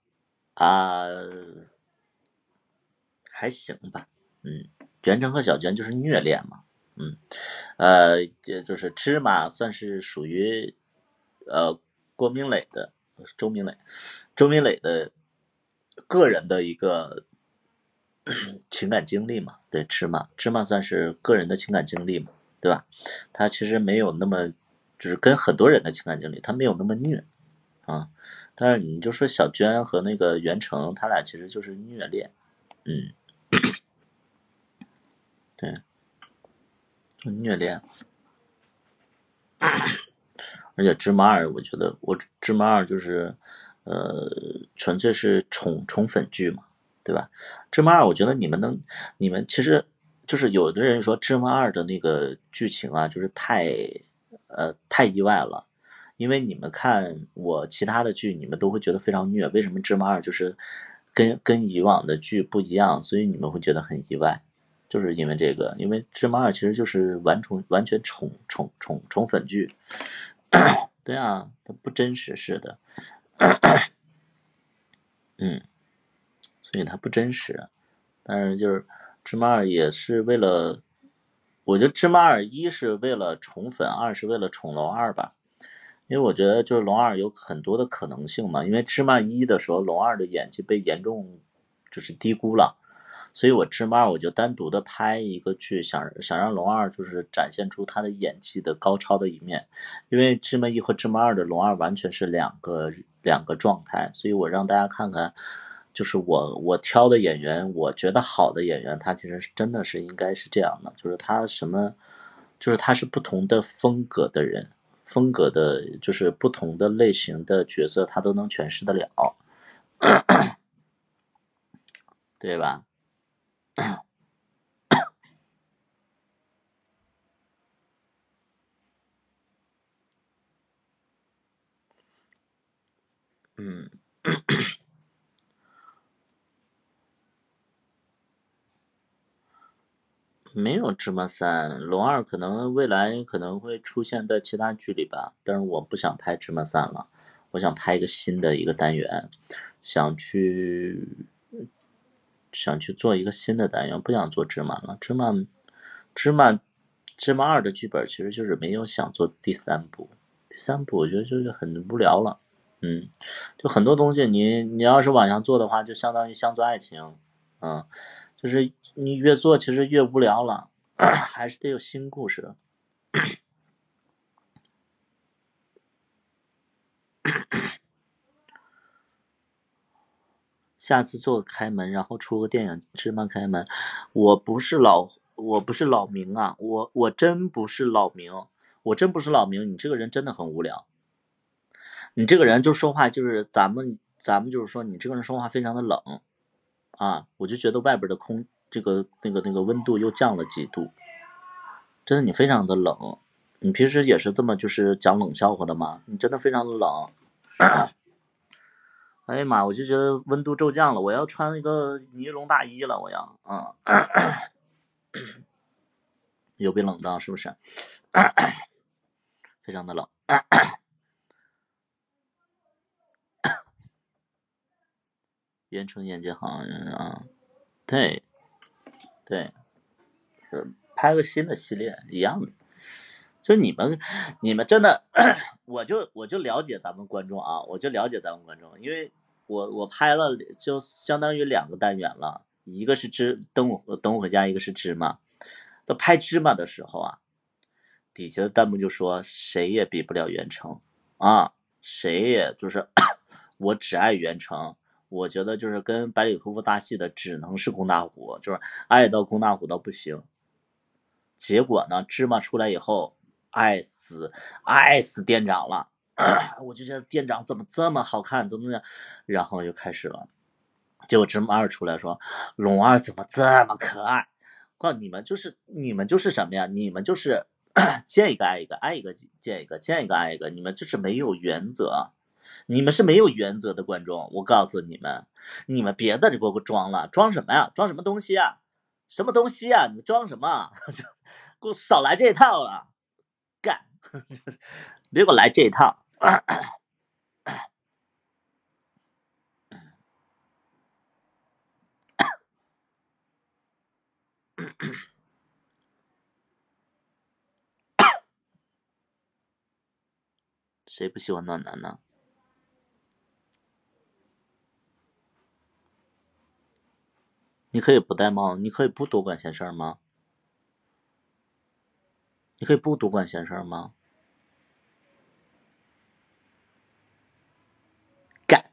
[SPEAKER 1] 啊，还行吧，嗯，袁成和小娟就是虐恋嘛，嗯，呃，也就是芝麻算是属于呃郭明磊的周明磊，周明磊的个人的一个 情感经历嘛，对，芝麻芝麻算是个人的情感经历嘛，对吧？他其实没有那么，就是跟很多人的情感经历，他没有那么虐啊。但是你就说小娟和那个袁成，他俩其实就是虐恋，嗯，对。虐恋，而且芝麻二，我觉得我芝麻二就是，呃，纯粹是宠宠粉剧嘛，对吧？芝麻二，我觉得你们能，你们其实就是有的人说芝麻二的那个剧情啊，就是太，呃，太意外了，因为你们看我其他的剧，你们都会觉得非常虐，为什么芝麻二就是跟跟以往的剧不一样，所以你们会觉得很意外。就是因为这个，因为芝麻二其实就是完宠完全宠宠宠宠粉剧，对啊，它不真实是的，嗯，所以它不真实。但是就是芝麻二也是为了，我觉得芝麻二一是为了宠粉，二是为了宠龙二吧，因为我觉得就是龙二有很多的可能性嘛。因为芝麻一的时候，龙二的演技被严重就是低估了。所以我芝麻二我就单独的拍一个剧，想想让龙二就是展现出他的演技的高超的一面，因为芝麻一和芝麻二的龙二完全是两个两个状态，所以我让大家看看，就是我我挑的演员，我觉得好的演员，他其实是真的是应该是这样的，就是他什么，就是他是不同的风格的人，风格的就是不同的类型的角色，他都能诠释得了，对吧？嗯，没有芝麻三龙二，可能未来可能会出现在其他剧里吧，但是我不想拍芝麻三了，我想拍一个新的一个单元，想去。想去做一个新的单元，不想做芝麻了。芝麻，芝麻，芝麻二的剧本其实就是没有想做第三部。第三部我觉得就是很无聊了。嗯，就很多东西你你要是往下做的话，就相当于像做爱情。嗯，就是你越做其实越无聊了，还是得有新故事。下次做个开门，然后出个电影芝麻开门。我不是老，我不是老明啊，我我真不是老明，我真不是老明。你这个人真的很无聊，你这个人就说话就是咱们咱们就是说你这个人说话非常的冷啊，我就觉得外边的空这个那个那个温度又降了几度，真的你非常的冷。你平时也是这么就是讲冷笑话的吗？你真的非常的冷。哎呀妈！我就觉得温度骤降了，我要穿一个尼龙大衣了。我要，嗯，有被冷到是不是？非常的冷。原成眼镜行啊，对，对，拍个新的系列一样的。就你们，你们真的，我就我就了解咱们观众啊，我就了解咱们观众，因为我我拍了就相当于两个单元了，一个是芝等我等我回家，一个是芝麻。在拍芝麻的时候啊，底下的弹幕就说谁也比不了袁成啊，谁也就是 我只爱袁成，我觉得就是跟百里屠夫搭戏的只能是龚大虎，就是爱到龚大虎到不行。结果呢，芝麻出来以后。爱死爱死店长了，我就觉得店长怎么这么好看，怎么怎么样，然后就开始了。结果芝麻二出来说，龙二怎么这么可爱？告诉你们，就是你们就是什么呀？你们就是 见一个爱一个，爱一个见一个，见一个爱一个。你们就是没有原则，你们是没有原则的观众。我告诉你们，你们别在这给我装了，装什么呀？装什么东西呀？什么东西呀？你们装什么？给我少来这套了。干，别给我来这一套。谁不喜欢暖男呢？你可以不戴帽，你可以不多管闲事儿吗？你可以不多管闲事儿吗？干，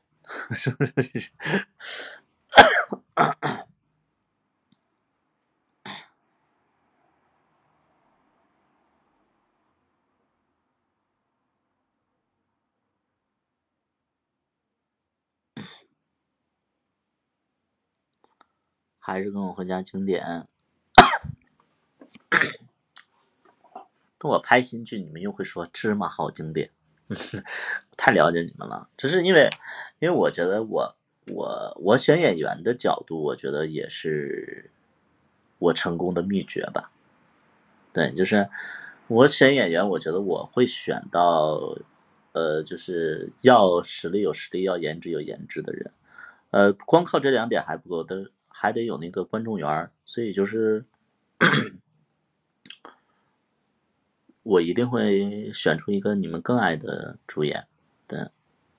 [SPEAKER 1] 还是跟我回家经典。我拍新剧，你们又会说芝麻好经典，太了解你们了。只是因为，因为我觉得我我我选演员的角度，我觉得也是我成功的秘诀吧。对，就是我选演员，我觉得我会选到，呃，就是要实力有实力，要颜值有颜值的人。呃，光靠这两点还不够的。还得有那个观众缘所以就是我一定会选出一个你们更爱的主演，对，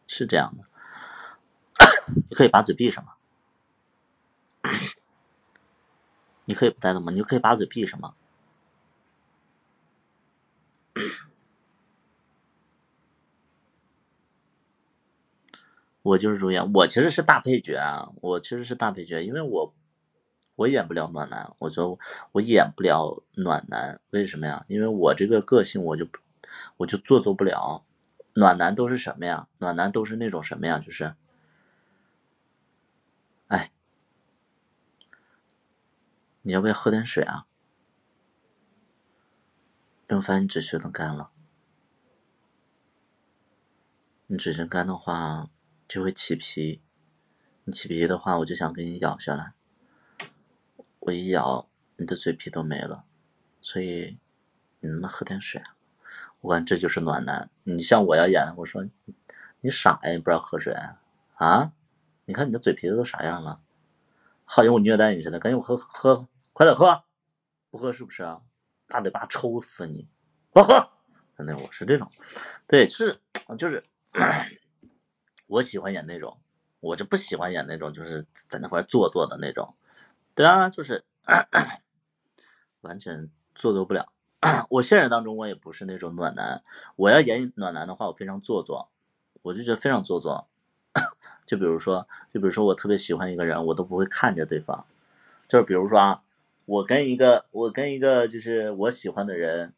[SPEAKER 1] 是这样的。你可以把嘴闭上吗？你可以不带的吗？你就可以把嘴闭上吗？我就是主演，我其实是大配角啊，我其实是大配角，因为我我演不了暖男，我说我演不了暖男，为什么呀？因为我这个个性，我就我就做作不了。暖男都是什么呀？暖男都是那种什么呀？就是，哎，你要不要喝点水啊？刘凡你嘴唇都干了，你嘴唇干的话。就会起皮，你起皮的话，我就想给你咬下来。我一咬，你的嘴皮都没了。所以，你能不能喝点水啊？我看这就是暖男。你像我要演，我说你傻呀，你不知道喝水啊？你看你的嘴皮子都啥样了？好像我虐待你似的，赶紧我喝喝，快点喝，不喝是不是啊？大嘴巴抽死你！不喝，真的我是这种，对，是就是。我喜欢演那种，我就不喜欢演那种，就是在那块做作的那种。对啊，就是 完全做作不了。我现实当中我也不是那种暖男，我要演暖男的话，我非常做作，我就觉得非常做作。就比如说，就比如说我特别喜欢一个人，我都不会看着对方。就是比如说啊，我跟一个我跟一个就是我喜欢的人，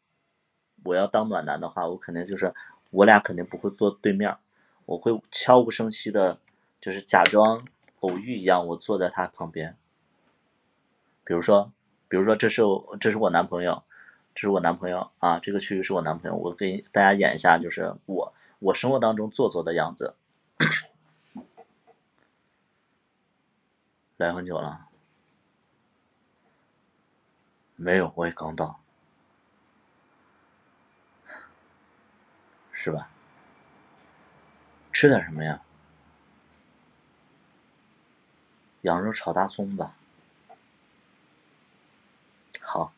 [SPEAKER 1] 我要当暖男的话，我肯定就是我俩肯定不会坐对面。我会悄无声息的，就是假装偶遇一样，我坐在他旁边。比如说，比如说，这是我，这是我男朋友，这是我男朋友啊，这个区域是我男朋友。我给大家演一下，就是我，我生活当中做作的样子。来很久了，没有，我也刚到，是吧？吃点什么呀？羊肉炒大葱吧。好，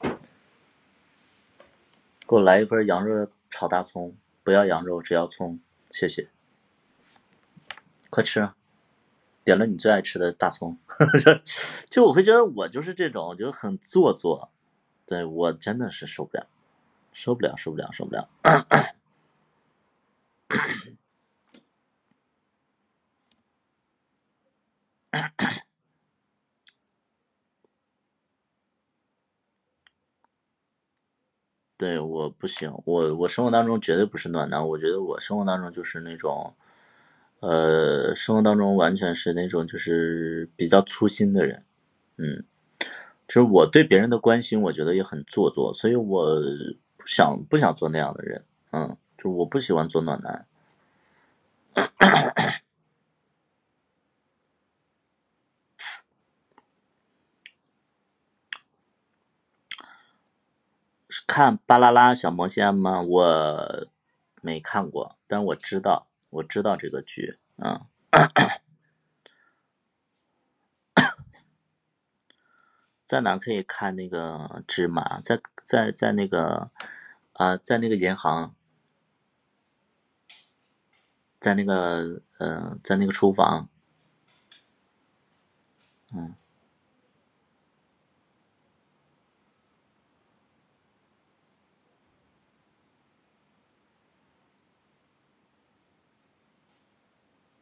[SPEAKER 1] 给给我来一份羊肉炒大葱，不要羊肉，只要葱，谢谢。快吃，点了你最爱吃的大葱。就我会觉得我就是这种，就很做作，对我真的是受不了，受不了，受不了，受不了。对，我不行，我我生活当中绝对不是暖男，我觉得我生活当中就是那种，呃，生活当中完全是那种就是比较粗心的人，嗯，就是我对别人的关心，我觉得也很做作，所以我不想不想做那样的人，嗯，就我不喜欢做暖男。看《巴啦啦小魔仙》吗？我没看过，但我知道，我知道这个剧。嗯，在哪可以看那个芝麻？在在在那个啊，在那个银行。在那个呃，在那个厨房，嗯。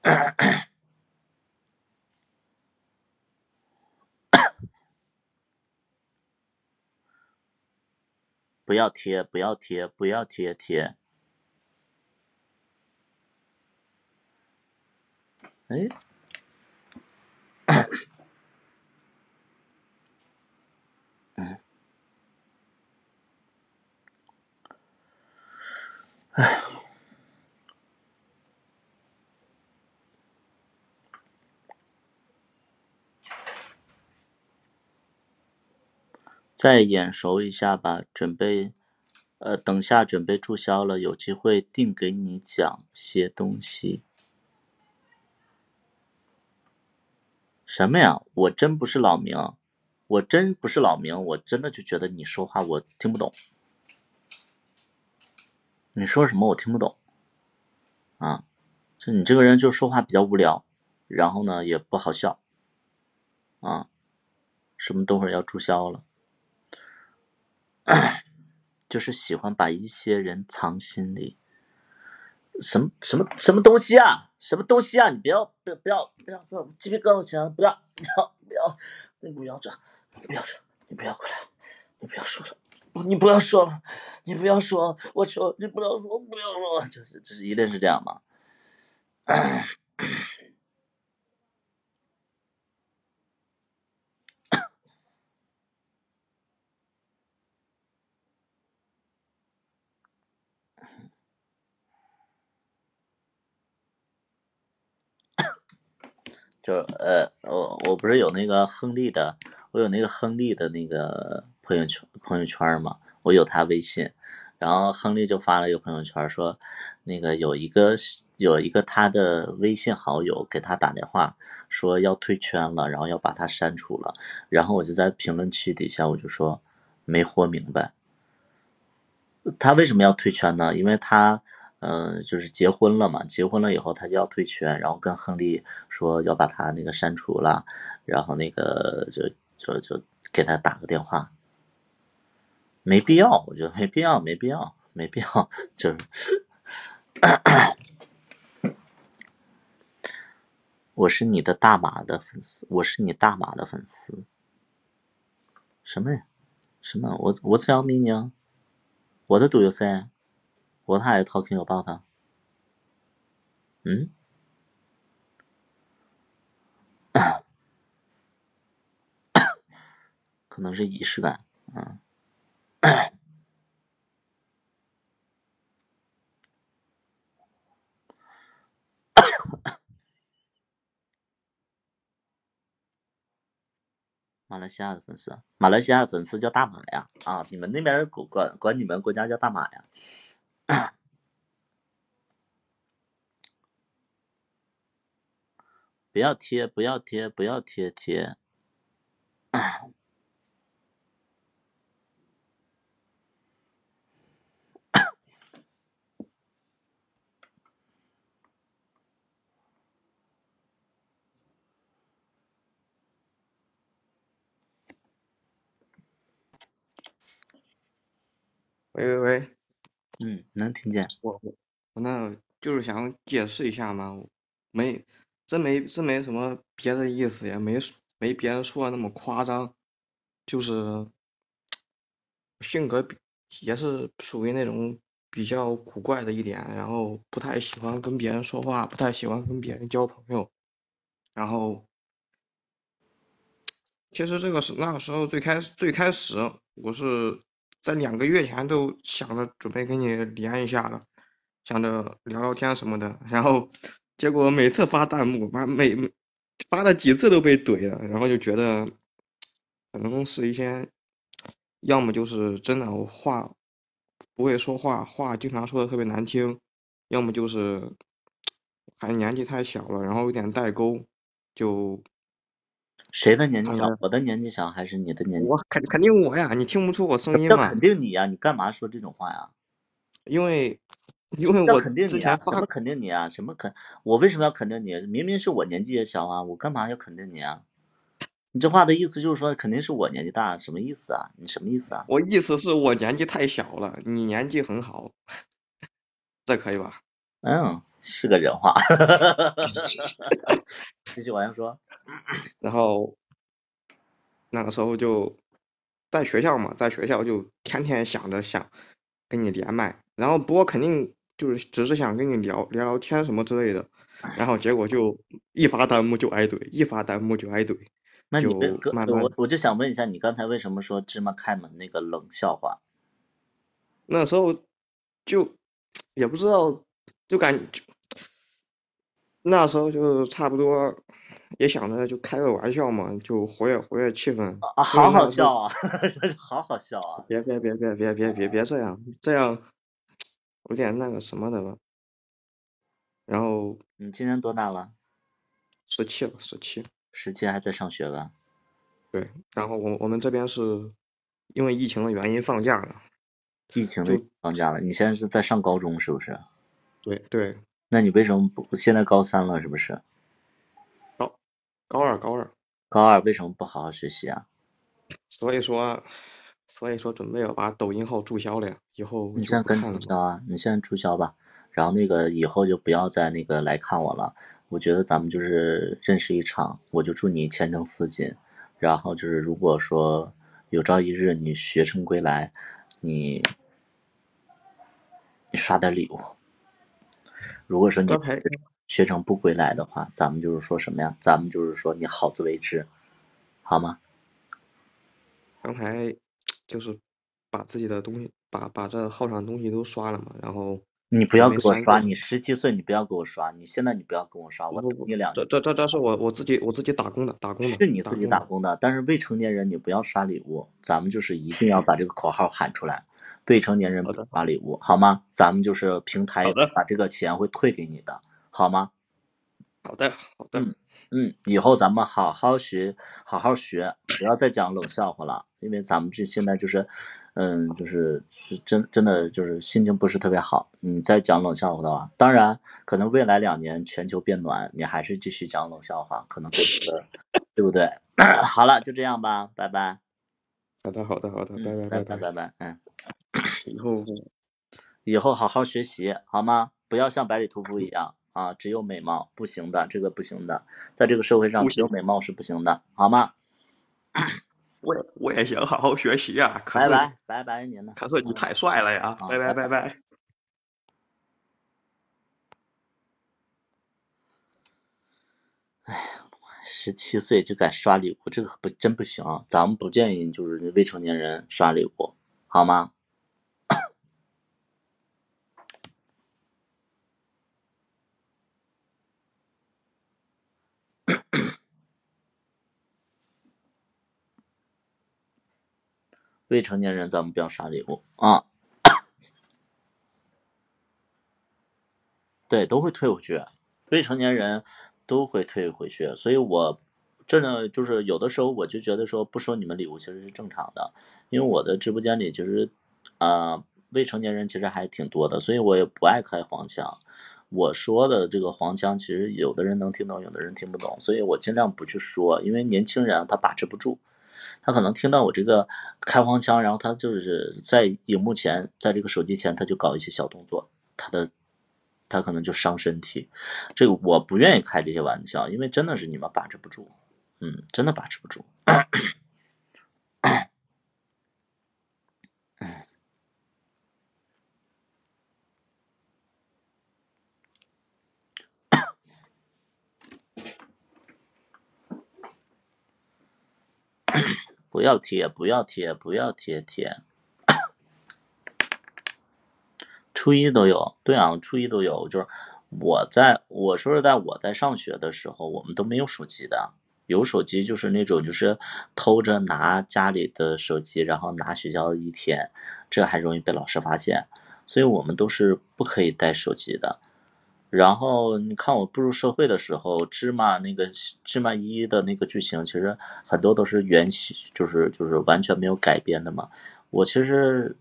[SPEAKER 1] 不要贴，不要贴，不要贴贴。哎，哎，哎，再眼熟一下吧，准备，呃，等下准备注销了，有机会定给你讲些东西。什么呀？我真不是老明，我真不是老明，我真的就觉得你说话我听不懂。你说什么我听不懂，啊，就你这个人就说话比较无聊，然后呢也不好笑，啊，什么等会儿要注销了，就是喜欢把一些人藏心里。什么什么什么东西啊？什么东西啊？你不要不要不要不要不要鸡皮疙瘩起来！不要不要不要！你不要这，你不要这，你不要过来，你不要说了，你不要说了，你不要说，我求你不要说，不要说，就是就是一定是这样吗？就呃，我我不是有那个亨利的，我有那个亨利的那个朋友圈朋友圈嘛，我有他微信，然后亨利就发了一个朋友圈说，那个有一个有一个他的微信好友给他打电话说要退圈了，然后要把他删除了，然后我就在评论区底下我就说没活明白，他为什么要退圈呢？因为他。嗯，就是结婚了嘛，结婚了以后他就要退圈，然后跟亨利说要把他那个删除了，然后那个就就就给他打个电话，没必要，我觉得没必要，没必要，没必要，就是，我是你的大马的粉丝，我是你大马的粉丝，什么呀？什么？我我只要明年，我的都有噻。博泰也 talking about？嗯？可能是仪式感，嗯。马来西亚的粉丝，马来西亚的粉丝叫大马呀！啊，你们那边管管管你们国家叫大马呀？不要贴，不要贴，不要贴贴。
[SPEAKER 2] 喂 喂喂。
[SPEAKER 1] 嗯，能听见。
[SPEAKER 2] 我我那就是想解释一下嘛，没，真没真没什么别的意思，也没没别人说的那么夸张，就是性格比也是属于那种比较古怪的一点，然后不太喜欢跟别人说话，不太喜欢跟别人交朋友，然后其实这个是那个时候最开始最开始我是。在两个月前都想着准备跟你连一下了，想着聊聊天什么的，然后结果每次发弹幕，发每发了几次都被怼了，然后就觉得可能是一些，要么就是真的我话不会说话，话经常说的特别难听，要么就是 还年纪太小了，然后有点代沟，就。
[SPEAKER 1] 谁的年纪小？我的年纪小还是你的年纪？
[SPEAKER 2] 我肯肯定我呀，你听不出我声音吗？
[SPEAKER 1] 那肯定你呀，你干嘛说这种话呀？
[SPEAKER 2] 因为因为我
[SPEAKER 1] 肯定你啊？
[SPEAKER 2] 之前发
[SPEAKER 1] 什么肯定你啊？什么肯？我为什么要肯定你？明明是我年纪也小啊，我干嘛要肯定你啊？你这话的意思就是说肯定是我年纪大，什么意思啊？你什么意思啊？
[SPEAKER 2] 我意思是我年纪太小了，你年纪很好，这可以吧？
[SPEAKER 1] 嗯，是个人话。继续往下说。
[SPEAKER 2] 然后那个时候就在学校嘛，在学校就天天想着想跟你连麦，然后不过肯定就是只是想跟你聊聊聊天什么之类的，然后结果就一发弹幕就挨怼，一发弹幕就挨怼，
[SPEAKER 1] 那你为哥，
[SPEAKER 2] 慢慢
[SPEAKER 1] 我我就想问一下，你刚才为什么说芝麻开门那个冷笑话？
[SPEAKER 2] 那时候就也不知道，就感觉那时候就差不多也想着就开个玩笑嘛，就活跃活跃气氛。
[SPEAKER 1] 啊，好好笑啊，好好笑啊！
[SPEAKER 2] 别别别别别别别别这样，这样有点那个什么的吧。然后
[SPEAKER 1] 你今年多大了？
[SPEAKER 2] 十七了，十七，
[SPEAKER 1] 十七还在上学吧？
[SPEAKER 2] 对。然后我我们这边是因为疫情的原因放假了，
[SPEAKER 1] 疫情的放假了，你现在是在上高中是不是？
[SPEAKER 2] 对对，
[SPEAKER 1] 那你为什么不现在高三了是不是？
[SPEAKER 2] 高二高二，
[SPEAKER 1] 高二为什么不好好学习啊？
[SPEAKER 2] 所以说所以说准备要把抖音号注销了呀，以后
[SPEAKER 1] 你现在注销啊！你现在注销吧，然后那个以后就不要再那个来看我了。我觉得咱们就是认识一场，我就祝你前程似锦。然后就是如果说有朝一日你学成归来，你你刷点礼物。如果说你
[SPEAKER 2] 刚才
[SPEAKER 1] 学成不归来的话，咱们就是说什么呀？咱们就是说你好自为之，好吗？
[SPEAKER 2] 刚才 就是把自己的东西，把把这号上的东西都刷了嘛，然后
[SPEAKER 1] 你不要给我刷，你十七岁，你不要给我刷，你现在你不要跟我刷，我
[SPEAKER 2] 不不
[SPEAKER 1] 等你两
[SPEAKER 2] 这这这这是我我自己我自己打工的打工的
[SPEAKER 1] 是你自己
[SPEAKER 2] 打工的，
[SPEAKER 1] 但是未成年人你不要刷礼物，咱们就是一定要把这个口号喊出来，未成年人不刷礼物，好吗？咱们就是平台把这个钱会退给你的，好吗？
[SPEAKER 2] 好的好的，
[SPEAKER 1] 嗯嗯，以后咱们好好学，好好学，不要再讲冷笑话了，因为咱们这现在就是，嗯，就是是真真的就是心情不是特别好。你再讲冷笑话的话，当然可能未来两年全球变暖，你还是继续讲冷笑话，可能会觉得，对不对？好了，就这样吧，拜拜。
[SPEAKER 2] 好的好的好的，拜
[SPEAKER 1] 嗯，
[SPEAKER 2] 拜拜
[SPEAKER 1] 拜拜拜，嗯，
[SPEAKER 2] 以后
[SPEAKER 1] 以后好好学习，好吗？不要像百里屠夫一样啊，只有美貌不行的，这个不行的，在这个社会上
[SPEAKER 2] 不
[SPEAKER 1] 只有
[SPEAKER 2] 行
[SPEAKER 1] 美貌是不行的，好吗？
[SPEAKER 2] 我也我也想好好学习呀，可是
[SPEAKER 1] 拜拜拜拜您呢？
[SPEAKER 2] 可是你太帅了呀，
[SPEAKER 1] 拜
[SPEAKER 2] 拜拜
[SPEAKER 1] 拜
[SPEAKER 2] 拜拜。
[SPEAKER 1] 十七岁就敢刷礼物，这个不真不行，咱们不建议就是未成年人刷礼物，好吗？未成年人咱们不要刷礼物啊，对，都会退回去，未成年人都会退回去，所以我真的就是有的时候我就觉得说不收你们礼物其实是正常的，因为我的直播间里其实啊、未成年人其实还挺多的，所以我也不爱开黄腔。我说的这个黄腔，其实有的人能听懂，有的人听不懂，所以我尽量不去说，因为年轻人他把持不住，他可能听到我这个开黄腔，然后他就是在荧幕前，在这个手机前，他就搞一些小动作，他的他可能就伤身体。这个我不愿意开这些玩笑，因为真的是你们把持不住，嗯，真的把持不住。不要贴，不要贴，不要贴贴。初一都有，对啊，初一都有。就是我在我说实在，我在上学的时候，我们都没有手机的。有手机就是那种就是偷着拿家里的手机，然后拿学校的一天，这还容易被老师发现。所以我们都是不可以带手机的。然后你看我步入社会的时候，芝麻那个芝麻一的那个剧情，其实很多都是原型，就是就是完全没有改编的嘛。我其实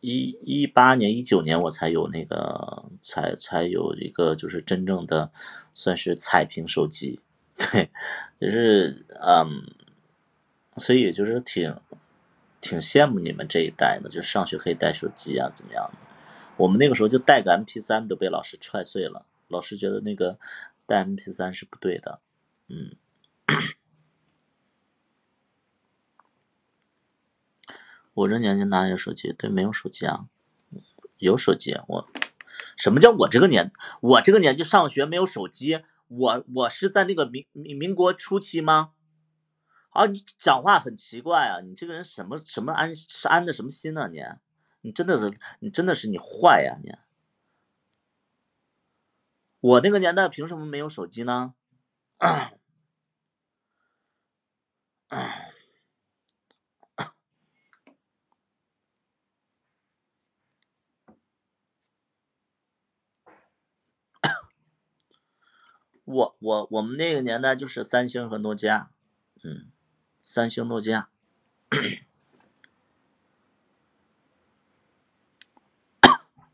[SPEAKER 1] 一一八年、一九年我才有那个，才才有一个就是真正的算是彩屏手机，对，就是嗯，所以就是挺挺羡慕你们这一代的，就上学可以带手机啊，怎么样的？我们那个时候就带个 MP 三都被老师踹碎了，老师觉得那个带 MP 三是不对的，嗯。我这年纪哪有手机？对，没有手机啊，有手机。我什么叫我这个年？我这个年纪上学没有手机？我我是在那个民民民国初期吗？啊，你讲话很奇怪啊！你这个人什么什么安是安的什么心呢？你你真的是你真的是你坏呀你！我那个年代凭什么没有手机呢？我我我们那个年代就是三星和诺基亚，嗯，三星诺基亚，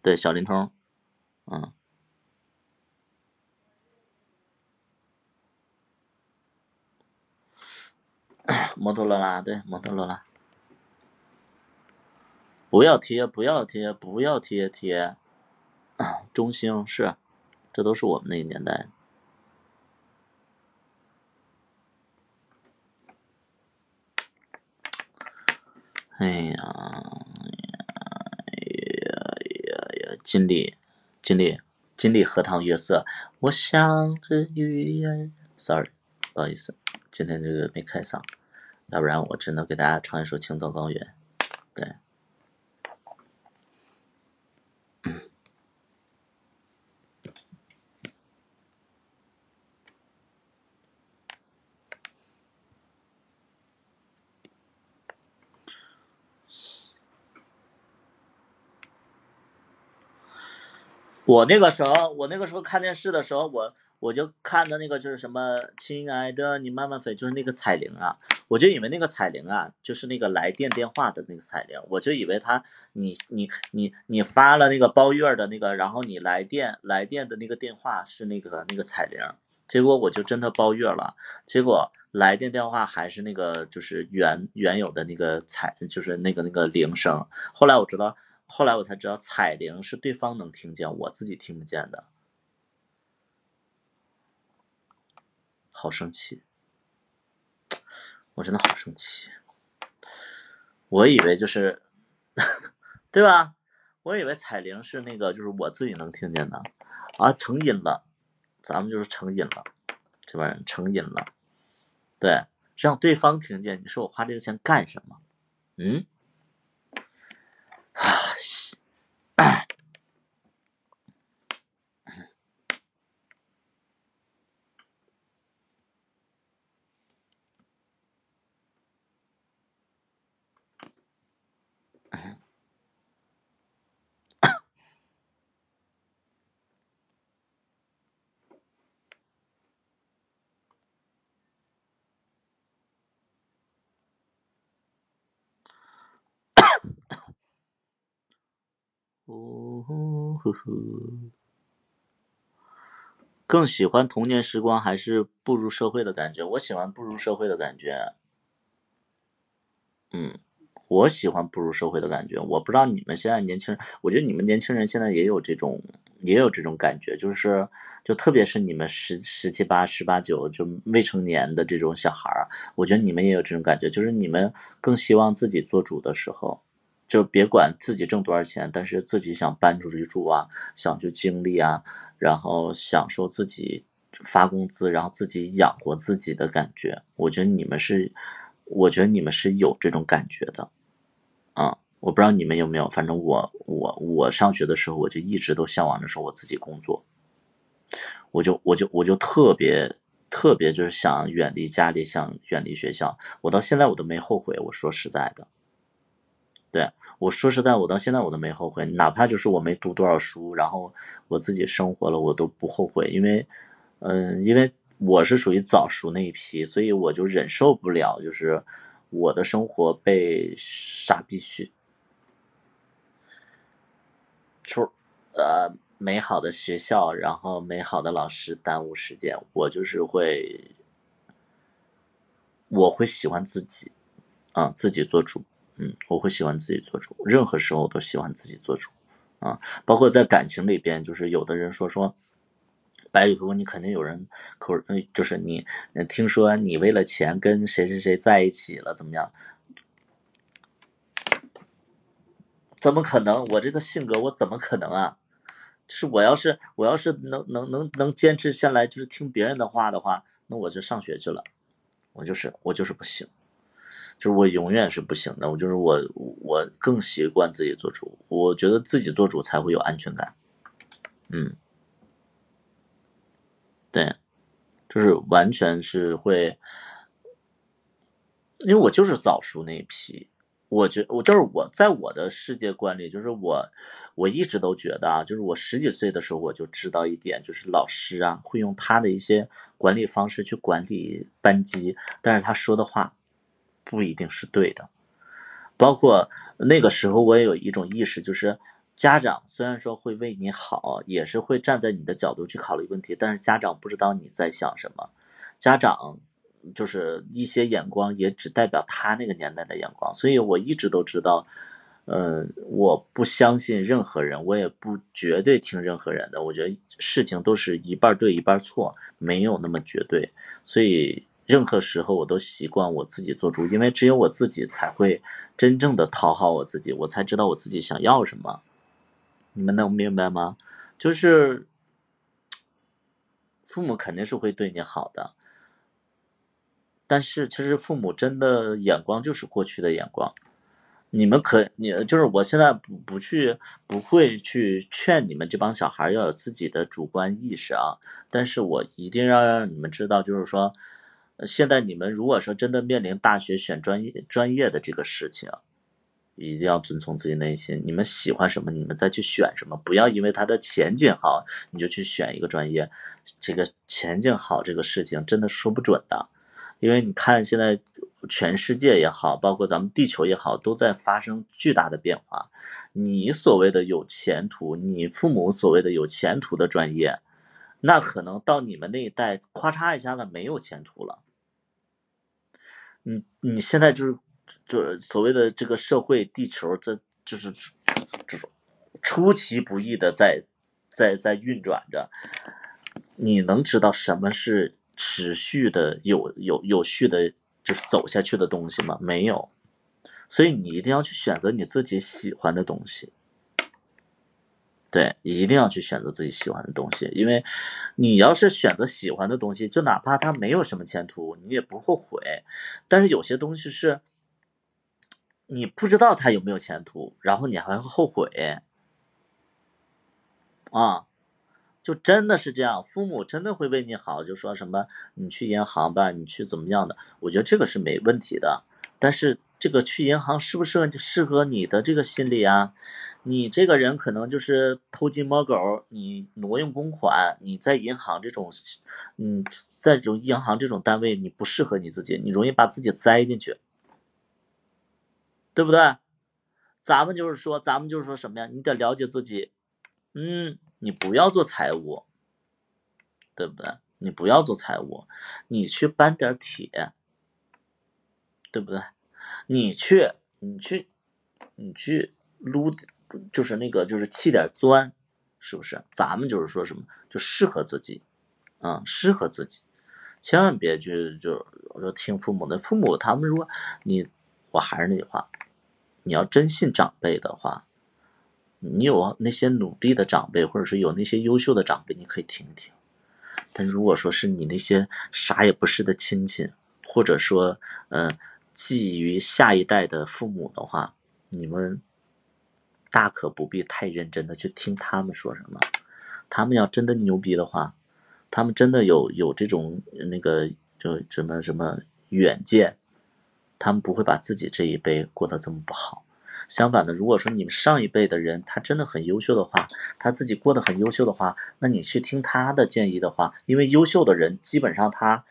[SPEAKER 1] 对小灵通，嗯，摩托罗拉对摩托罗拉，不要贴不要贴不要贴贴，中兴是，这都是我们那个年代。哎呀锦鲤，锦鲤，锦鲤，荷塘月色，我想着雨儿。Sorry，不好意思，今天这个没开嗓，要不然我只能给大家唱一首《青藏高原》。对。我那个时候，我那个时候看电视的时候，我我就看的那个就是什么“亲爱的，你慢慢飞”，就是那个彩铃啊，我就以为那个彩铃啊，就是那个来电电话的那个彩铃，我就以为他你你你你发了那个包月的那个，然后你来电来电的那个电话是那个那个彩铃，结果我就真的包月了，结果来电电话还是那个就是原原有的那个彩，就是那个那个铃声，后来我知道。后来我才知道，彩铃是对方能听见，我自己听不见的，好生气，我真的好生气。我以为就是，对吧？我以为彩铃是那个，就是我自己能听见的，啊，成瘾了，咱们就是成瘾了，这帮人成瘾了，对，让对方听见，你说我花这个钱干什么？嗯？啊西，哎，呼呼呼！更喜欢童年时光还是步入社会的感觉？我喜欢步入社会的感觉。嗯，我喜欢步入社会的感觉。我不知道你们现在年轻人，我觉得你们年轻人现在也有这种，也有这种感觉，就是就特别是你们十十七八、十八九就未成年的这种小孩儿，我觉得你们也有这种感觉，就是你们更希望自己做主的时候。就别管自己挣多少钱，但是自己想搬出去住啊，想去经历啊，然后享受自己发工资，然后自己养活自己的感觉。我觉得你们是，我觉得你们是有这种感觉的，啊，我不知道你们有没有，反正我我我上学的时候，我就一直都向往着说我自己工作，我就我就我就特别特别就是想远离家里，想远离学校。我到现在我都没后悔，我说实在的。对我说实在，我到现在我都没后悔，哪怕就是我没读多少书，然后我自己生活了，我都不后悔，因为，嗯，因为我是属于早熟那一批，所以我就忍受不了，就是我的生活被傻逼去，就呃美好的学校，然后美好的老师耽误时间，我就是会，我会喜欢自己，啊，自己做主，嗯，我会喜欢自己做主，任何时候都喜欢自己做主，啊，包括在感情里边，就是有的人说说。白雨图，你肯定有人口，嗯，就是你，听说你为了钱跟谁谁谁在一起了，怎么样？怎么可能？我这个性格，我怎么可能啊？是我要是我要是能能能能坚持下来，就是听别人的话的话，那我就上学去了。我就是我就是不行，就是我永远是不行的。我就是我我更习惯自己做主，我觉得自己做主才会有安全感。嗯。对，就是完全是会，因为我就是早熟那一批，我觉我就是我在我的世界观里，就是我我一直都觉得啊，就是我十几岁的时候我就知道一点，就是老师啊会用他的一些管理方式去管理班级，但是他说的话不一定是对的，包括那个时候我也有一种意识，就是。家长虽然说会为你好，也是会站在你的角度去考虑问题，但是家长不知道你在想什么，家长就是一些眼光也只代表他那个年代的眼光，所以我一直都知道，嗯，我不相信任何人，我也不绝对听任何人的，我觉得事情都是一半对一半错，没有那么绝对，所以任何时候我都习惯我自己做主，因为只有我自己才会真正的讨好我自己，我才知道我自己想要什么。你们能明白吗？就是父母肯定是会对你好的，但是其实父母真的眼光就是过去的眼光。你们可你就是我现在不不去不会去劝你们这帮小孩要有自己的主观意识啊，但是我一定要让你们知道，就是说，现在你们如果说真的面临大学选专业专业的这个事情。一定要遵从自己内心，你们喜欢什么，你们再去选什么，不要因为它的前景好，你就去选一个专业。这个前景好这个事情真的说不准的，因为你看现在全世界也好，包括咱们地球也好，都在发生巨大的变化。你所谓的有前途，你父母所谓的有前途的专业，那可能到你们那一代，咔嚓一下子没有前途了。你你现在就是。就所谓的这个社会，地球在就是这种出其不意的在在在运转着。你能知道什么是持续的有有有序的，就是走下去的东西吗？没有。所以你一定要去选择你自己喜欢的东西。对，一定要去选择自己喜欢的东西，因为你要是选择喜欢的东西，就哪怕它没有什么前途，你也不后悔。但是有些东西是。你不知道他有没有前途，然后你还会后悔，啊，就真的是这样。父母真的会为你好，就说什么你去银行吧，你去怎么样的？我觉得这个是没问题的。但是这个去银行适不适合适合你的这个心理啊？你这个人可能就是偷鸡摸狗，你挪用公款，你在银行这种，嗯，在这种银行这种单位，你不适合你自己，你容易把自己栽进去。对不对？咱们就是说，咱们就是说什么呀？你得了解自己，嗯，你不要做财务，对不对？你不要做财务，你去搬点铁，对不对？你去，你去，你去撸，就是那个，就是砌点砖，是不是？咱们就是说什么，就适合自己，啊，适合自己，千万别去就说听父母的。父母他们如果你。我还是那句话，你要真信长辈的话，你有那些努力的长辈，或者是有那些优秀的长辈，你可以听一听。但如果说是你那些啥也不是的亲戚，或者说，嗯，寄于下一代的父母的话，你们大可不必太认真的去听他们说什么。他们要真的牛逼的话，他们真的有有这种那个就什么什么远见。他们不会把自己这一辈过得这么不好。相反的，如果说你们上一辈的人他真的很优秀的话，他自己过得很优秀的话，那你去听他的建议的话，因为优秀的人基本上他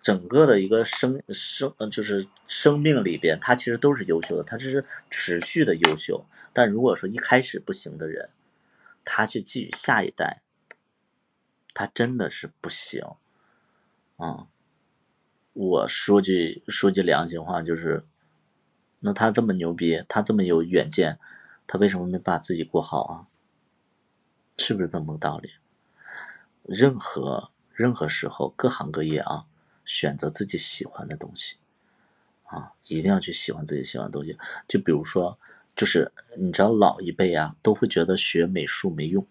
[SPEAKER 1] 整个的一个生生就是生命里边，他其实都是优秀的，他只是持续的优秀。但如果说一开始不行的人，他去寄予下一代，他真的是不行啊！我说句说句良心话，就是，那他这么牛逼，他这么有远见，他为什么没把自己过好啊？是不是这么个道理？任何任何时候，各行各业啊，选择自己喜欢的东西啊，一定要去喜欢自己喜欢的东西。就比如说。就是你知道老一辈啊，都会觉得学美术没用，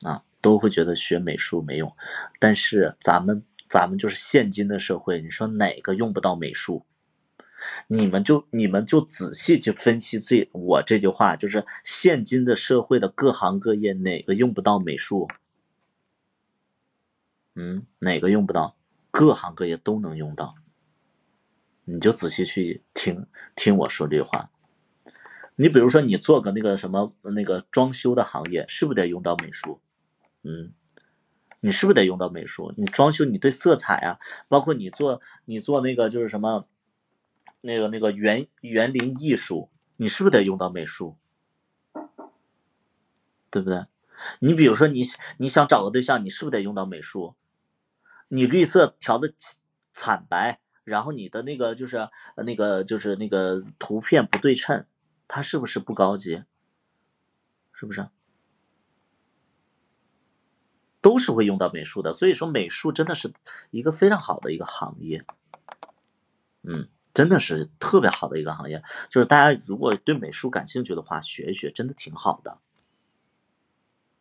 [SPEAKER 1] 啊，都会觉得学美术没用。但是咱们咱们就是现今的社会，你说哪个用不到美术？你们就你们就仔细去分析这我这句话，就是现今的社会的各行各业哪个用不到美术？嗯，哪个用不到？各行各业都能用到。你就仔细去听听我说这话。你比如说，你做个那个什么那个装修的行业，是不是得用到美术？嗯，你是不是得用到美术？你装修，你对色彩啊，包括你做你做那个就是什么，那个那个园园林艺术，你是不是得用到美术？对不对？你比如说，你你想找个对象，你是不是得用到美术？你绿色调的惨白，然后你的那个就是那个就是那个图片不对称。它是不是不高级？是不是？都是会用到美术的，所以说美术真的是一个非常好的一个行业，嗯，真的是特别好的一个行业。就是大家如果对美术感兴趣的话，学一学真的挺好的，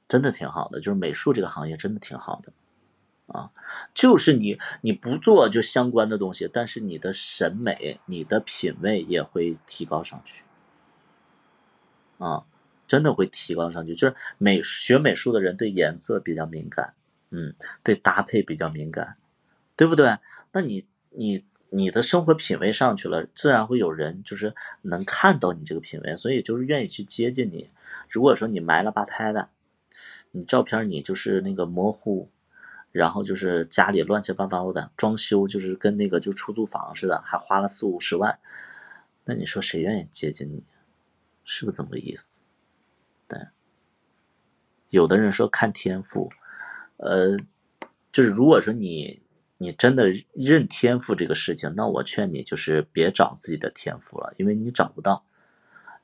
[SPEAKER 1] 真的挺好的。就是美术这个行业真的挺好的，啊，就是你你不做就相关的东西，但是你的审美、你的品味也会提高上去。啊，真的会提高上去。就是美学美术的人对颜色比较敏感，嗯，对搭配比较敏感，对不对？那你你你的生活品味上去了，自然会有人就是能看到你这个品味，所以就是愿意去接近你。如果说你埋了吧胎的，你照片你就是那个模糊，然后就是家里乱七八糟的装修，就是跟那个就出租房似的，还花了四五十万，那你说谁愿意接近你？是不是这么个意思？对，有的人说看天赋，呃，就是如果说你你真的认天赋这个事情，那我劝你就是别找自己的天赋了，因为你找不到，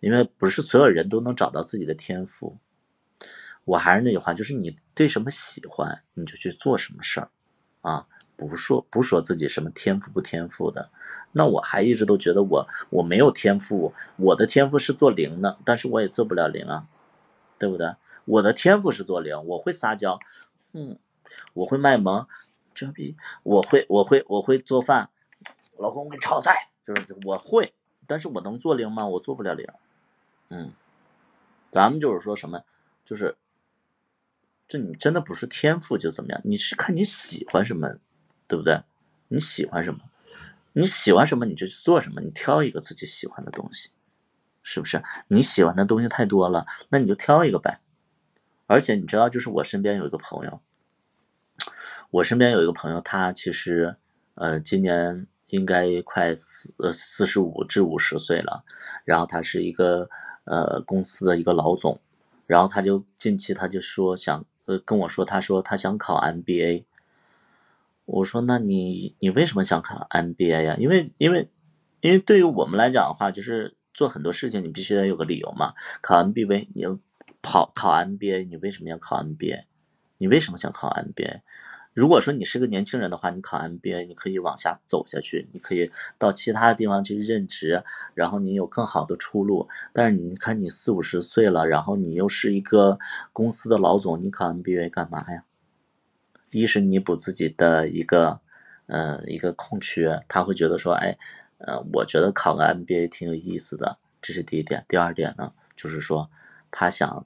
[SPEAKER 1] 因为不是所有人都能找到自己的天赋。我还是那句话，就是你对什么喜欢，你就去做什么事儿，啊。不说不说自己什么天赋不天赋的，那我还一直都觉得我我没有天赋，我的天赋是做零的，但是我也做不了零啊，对不对？我的天赋是做零，我会撒娇，嗯，我会卖萌，这逼，我会我会我会做饭，老公我给你炒菜，就是我会，但是我能做零吗？我做不了零，嗯，咱们就是说什么，就是这你真的不是天赋就怎么样，你是看你喜欢什么。对不对？你喜欢什么？你喜欢什么你就去做什么，你挑一个自己喜欢的东西，是不是？你喜欢的东西太多了，那你就挑一个呗。而且你知道，就是我身边有一个朋友，我身边有一个朋友，他其实呃今年应该快四呃四十五至五十岁了，然后他是一个呃公司的一个老总，然后他就近期他就说想跟我说，他说他想考 MBA。我说，那你你为什么想考 MBA 呀？因为因为因为对于我们来讲的话，就是做很多事情你必须得有个理由嘛。考 MBA，你跑考 MBA，你为什么要考 MBA？你为什么想考 MBA？如果说你是个年轻人的话，你考 MBA，你可以往下走下去，你可以到其他的地方去任职，然后你有更好的出路。但是你看，你四五十岁了，然后你又是一个公司的老总，你考 MBA 干嘛呀？一是弥补自己的一个，嗯，一个空缺，他会觉得说，哎，呃，我觉得考个 MBA 挺有意思的，这是第一点。第二点呢，就是说他想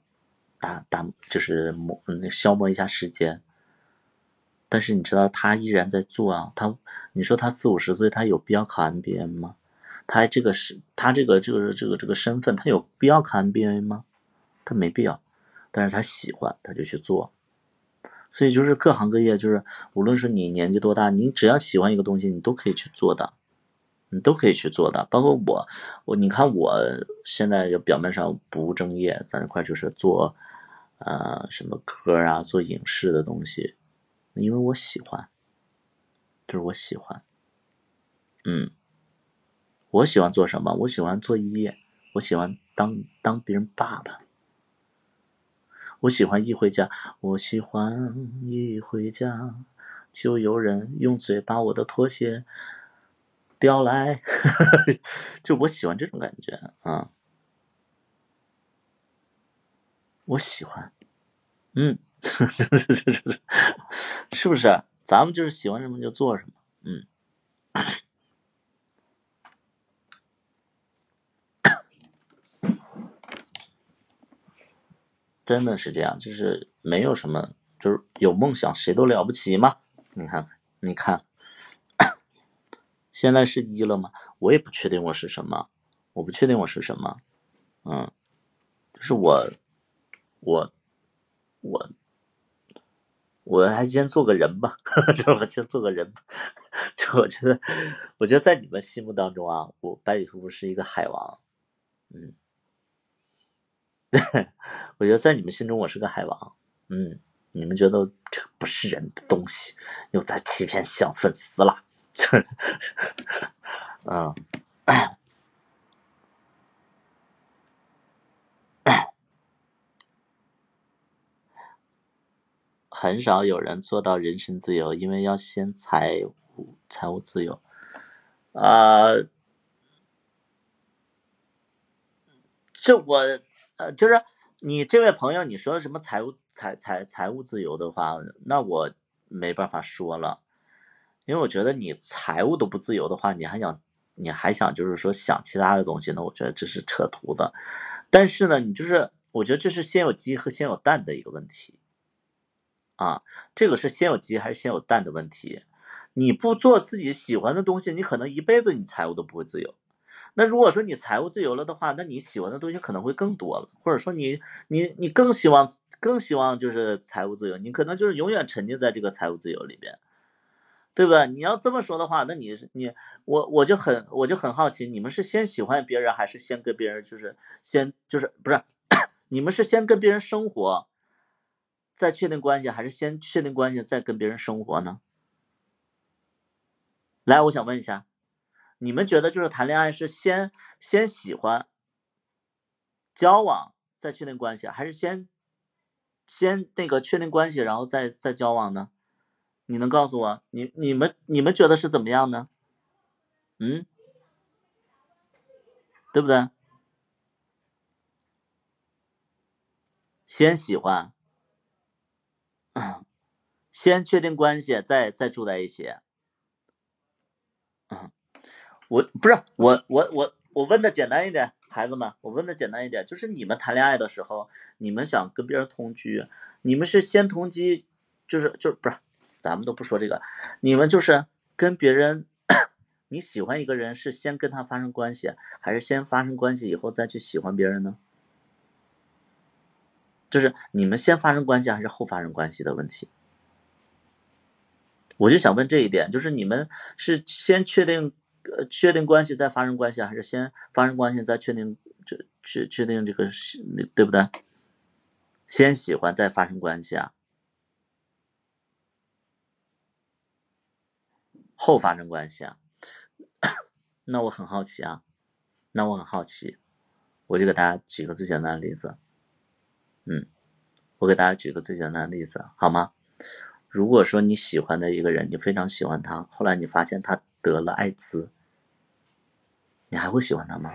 [SPEAKER 1] 打打，就是磨，嗯，消磨一下时间。但是你知道他依然在做啊，他，你说他四五十岁，他有必要考 MBA 吗？他这个是，他这个这个这个这个身份，他有必要考 MBA 吗？他没必要，但是他喜欢，他就去做。所以就是各行各业，就是无论是你年纪多大，你只要喜欢一个东西，你都可以去做的，你都可以去做的。包括我，我你看我现在就表面上不务正业，在那块就是做，呃，什么歌啊，做影视的东西，因为我喜欢，就是我喜欢，嗯，我喜欢做什么？我喜欢做一，我喜欢当当别人爸爸，我喜欢一回家，我喜欢一回家就有人用嘴把我的拖鞋叼来，就我喜欢这种感觉啊。我喜欢，嗯，是不是？咱们就是喜欢什么就做什么，嗯，真的是这样，就是没有什么，就是有梦想谁都了不起嘛。你看，你看，现在是一了吗？我也不确定我是什么，我不确定我是什么，嗯，是我。我，我，我还先做个人吧，就我先做个人吧。就我觉得，我觉得在你们心目当中啊，我百里屠夫是一个海王，嗯，我觉得在你们心中我是个海王，嗯，你们觉得这不是人的东西，又在欺骗小粉丝了，嗯。很少有人做到人身自由，因为要先财务财务自由。啊，这我呃，就是你这位朋友，你说什么财务财财财务自由的话，那我没办法说了，因为我觉得你财务都不自由的话，你还想你还想就是说想其他的东西，那我觉得这是扯图的。但是呢，你就是我觉得这是先有鸡和先有蛋的一个问题。啊，这个是先有鸡还是先有蛋的问题。你不做自己喜欢的东西，你可能一辈子你财务都不会自由。那如果说你财务自由了的话，那你喜欢的东西可能会更多了，或者说你你你更希望更希望就是财务自由，你可能就是永远沉浸在这个财务自由里边，对不对？你要这么说的话，那你你我我就很我就很好奇，你们是先喜欢别人还是先跟别人就是先就是不是？你们是先跟别人生活？再确定关系，还是先确定关系再跟别人生活呢？来，我想问一下，你们觉得就是谈恋爱是先先喜欢、交往再确定关系，还是先先那个确定关系然后再再交往呢？你能告诉我，你你们你们觉得是怎么样呢？嗯，对不对？先喜欢。先确定关系，再再住在一起。嗯，我不是我我我我问的简单一点，孩子们，我问的简单一点，就是你们谈恋爱的时候，你们想跟别人同居，你们是先同居，就是就不是，咱们都不说这个，你们就是跟别人，你喜欢一个人是先跟他发生关系，还是先发生关系以后再去喜欢别人呢？就是你们先发生关系还是后发生关系的问题，我就想问这一点，就是你们是先确定呃确定关系再发生关系，还是先发生关系再确定这确确定这个是对不对？先喜欢再发生关系啊？后发生关系啊？那我很好奇啊，那我很好奇，我就给大家举个最简单的例子。嗯，我给大家举个最简单的例子，好吗？如果说你喜欢的一个人，你非常喜欢他，后来你发现他得了艾滋，你还会喜欢他吗？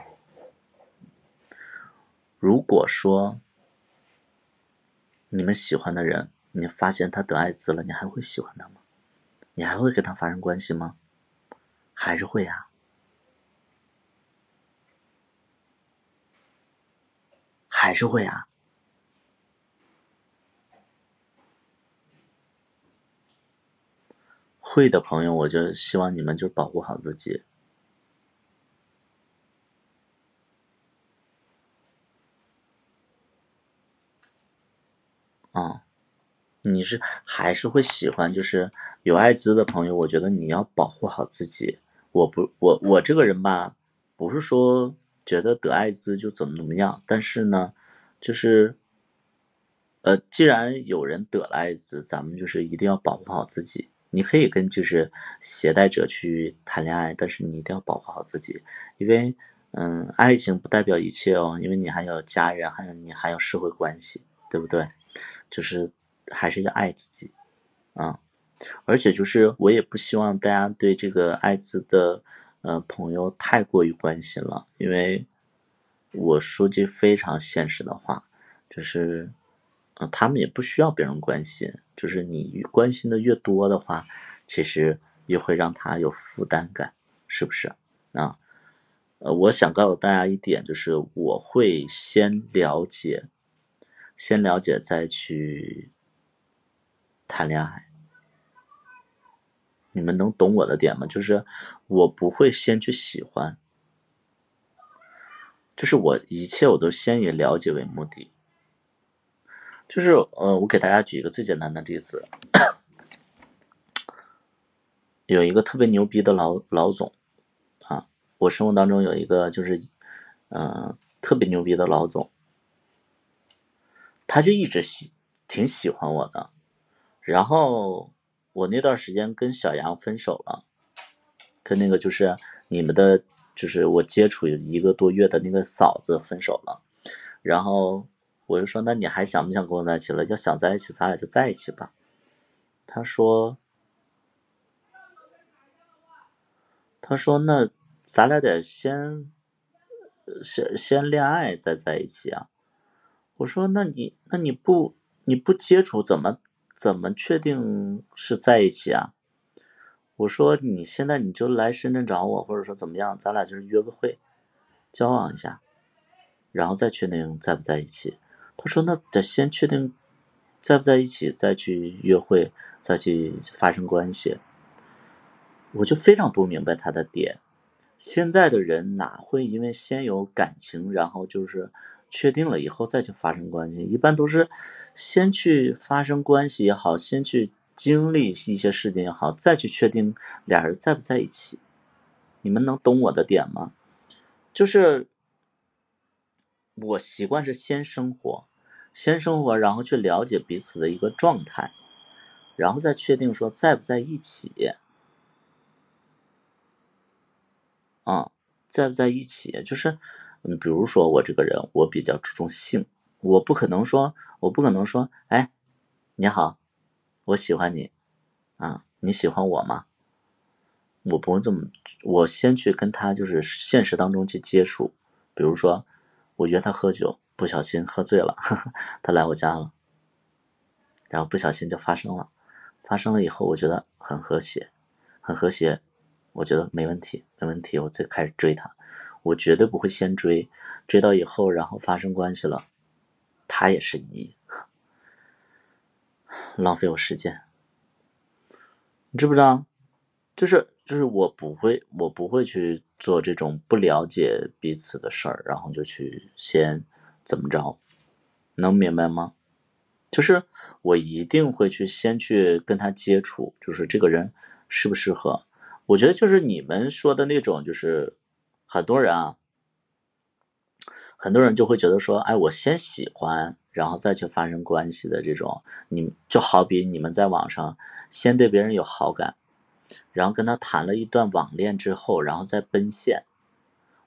[SPEAKER 1] 如果说你们喜欢的人，你发现他得艾滋了，你还会喜欢他吗？你还会跟他发生关系吗？还是会呀？还是会啊？会的朋友，我就希望你们就保护好自己。啊，你是还是会喜欢，就是有艾滋的朋友，我觉得你要保护好自己。我不，我我这个人吧，不是说觉得得艾滋就怎么怎么样，但是呢，就是呃，既然有人得了艾滋，咱们就是一定要保护好自己。你可以跟就是携带者去谈恋爱，但是你一定要保护好自己，因为嗯，爱情不代表一切哦，因为你还有家人，还有你还有社会关系，对不对？就是还是要爱自己啊。而且就是我也不希望大家对这个艾滋的呃朋友太过于关心了，因为我说句非常现实的话，就是他们也不需要别人关心，就是你关心的越多的话，其实也会让他有负担感，是不是啊？呃，我想告诉大家一点，就是我会先了解，先了解再去谈恋爱。你们能懂我的点吗？就是我不会先去喜欢，就是我一切我都先以了解为目的。就是呃，我给大家举一个最简单的例子，有一个特别牛逼的老老总啊，我生活当中有一个就是嗯特别牛逼的老总，他就一直喜挺喜欢我的，然后。我那段时间跟小杨分手了，跟那个就是你们的，就是我接触一个多月的那个嫂子分手了，然后我就说，那你还想不想跟我在一起了？要想在一起，咱俩就在一起吧。他说，他说那咱俩得先先先恋爱再在一起啊。我说，那你那你不你不接触怎么？怎么确定是在一起啊？我说你现在你就来深圳找我，或者说怎么样，咱俩就是约个会，交往一下，然后再确定在不在一起。他说那得先确定在不在一起，再去约会，再去发生关系。我就非常不明白他的点。现在的人哪会因为先有感情，然后就是？确定了以后再去发生关系，一般都是先去发生关系也好，先去经历一些事情也好，再去确定俩人在不在一起。你们能懂我的点吗？就是我习惯是先生活，先生活，然后去了解彼此的一个状态，然后再确定说在不在一起。啊，在不在一起，就是。嗯，比如说我这个人，我比较注重性，我不可能说，我不可能说，哎，你好，我喜欢你，啊，你喜欢我吗？我不会这么，我先去跟他就是现实当中去接触，比如说我约他喝酒，不小心喝醉了，他来我家了，然后不小心就发生了，发生了以后，我觉得很和谐，很和谐，我觉得没问题，没问题，我再开始追他。我绝对不会先追，追到以后然后发生关系了，他也是一，浪费我时间。你知不知道？就是就是我不会，我不会去做这种不了解彼此的事儿，然后就去先怎么着，能明白吗？就是我一定会去先去跟他接触，就是这个人适不适合。我觉得就是你们说的那种，就是。很多人啊，很多人就会觉得说，哎，我先喜欢，然后再去发生关系的这种，你就好比你们在网上先对别人有好感，然后跟他谈了一段网恋之后，然后再奔现。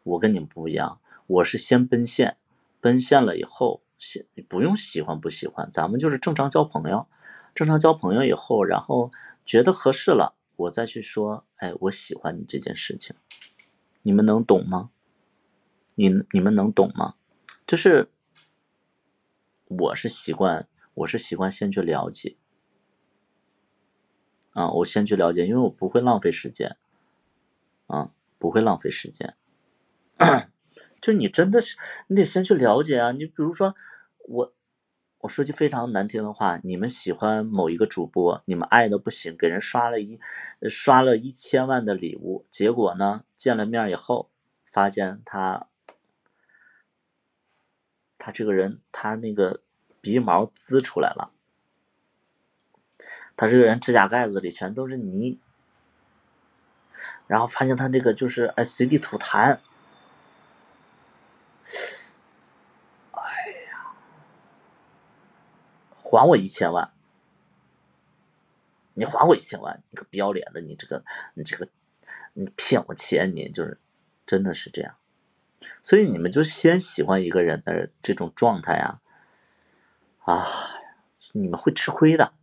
[SPEAKER 1] 我跟你们不一样，我是先奔现，奔现了以后，先不用喜欢不喜欢，咱们就是正常交朋友，正常交朋友以后，然后觉得合适了，我再去说，哎，我喜欢你这件事情。你们能懂吗？你你们能懂吗？就是我是习惯，我是习惯先去了解啊，我先去了解，因为我不会浪费时间啊，不会浪费时间。就你真的是，你得先去了解啊。你比如说我。我说句非常难听的话，你们喜欢某一个主播，你们爱的不行，给人刷了一刷了一千万的礼物，结果呢，见了面以后，发现他他这个人，他那个鼻毛滋出来了，他这个人指甲盖子里全都是泥，然后发现他这个就是哎随地吐痰。还我一千万，你还我一千万，你个不要脸的，你这个你这个你骗我钱，你就是真的是这样。所以你们就先喜欢一个人的这种状态啊，啊，你们会吃亏的，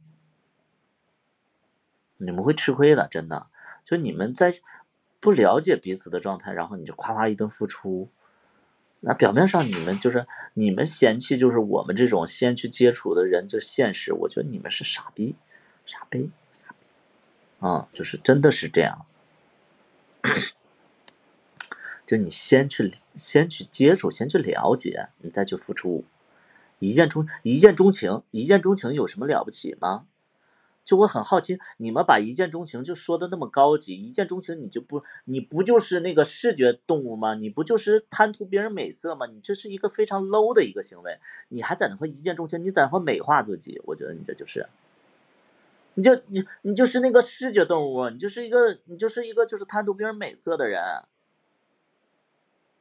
[SPEAKER 1] 你们会吃亏的，真的。就你们在不了解彼此的状态，然后你就夸夸一顿付出，那表面上你们就是你们嫌弃就是我们这种先去接触的人就现实，我觉得你们是傻逼，傻逼，傻逼，啊，就是真的是这样。就你先去先去接触，先去了解，你再去付出，一见钟一见钟情，一见钟情有什么了不起吗？就我很好奇，你们把一见钟情就说的那么高级，一见钟情你就不你不就是那个视觉动物吗？你不就是贪图别人美色吗？你这是一个非常 low 的一个行为，你还在那块一见钟情，你在那块美化自己，我觉得你这就是，你就你你就是那个视觉动物，你就是一个你就是一个就是贪图别人美色的人。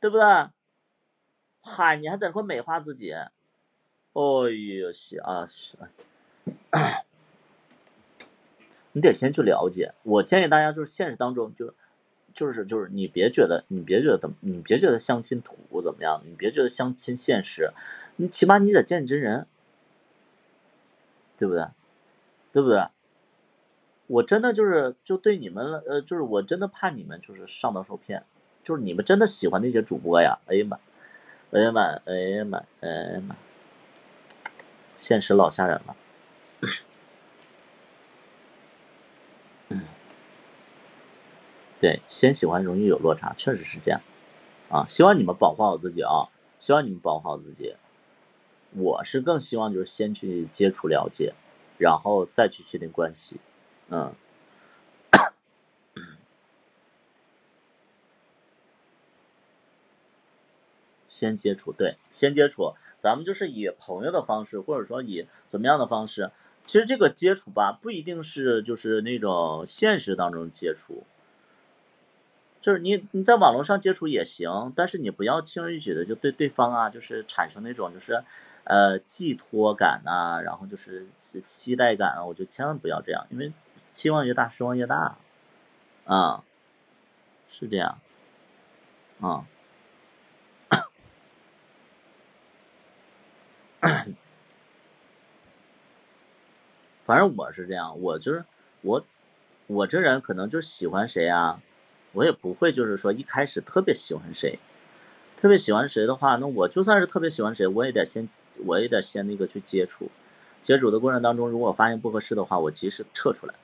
[SPEAKER 1] 对不对？嗨，你还在那块美化自己？哎呦，是啊是，你得先去了解。我建议大家就是现实当中就，就是就是你别觉得你别觉得怎么你别觉得相亲土怎么样？你别觉得相亲现实，你起码你得见真人，对不对？对不对？我真的就是就对你们了呃，就是我真的怕你们就是上当受骗。就是你们真的喜欢那些主播呀？哎呀妈，哎呀妈，哎呀妈，哎呀妈，现实老吓人了。对，先喜欢容易有落差，确实是这样。啊，希望你们保护好自己啊！希望你们保护好自己。我是更希望就是先去接触了解，然后再去确定关系。嗯。先接触，对，先接触，咱们就是以朋友的方式，或者说以怎么样的方式，其实这个接触吧，不一定是就是那种现实当中接触，就是你你在网络上接触也行，但是你不要轻而易举的就对对方啊，就是产生那种就是呃寄托感呐，然后就是期待感啊，我觉得千万不要这样，因为期望越大，失望越大，啊，是这样，啊。反正我是这样，我就是我，我这人可能就喜欢谁啊，我也不会就是说一开始特别喜欢谁，特别喜欢谁的话，那我就算是特别喜欢谁，我也得先，我也得先那个去接触，接触的过程当中，如果发现不合适的话，我及时撤出来，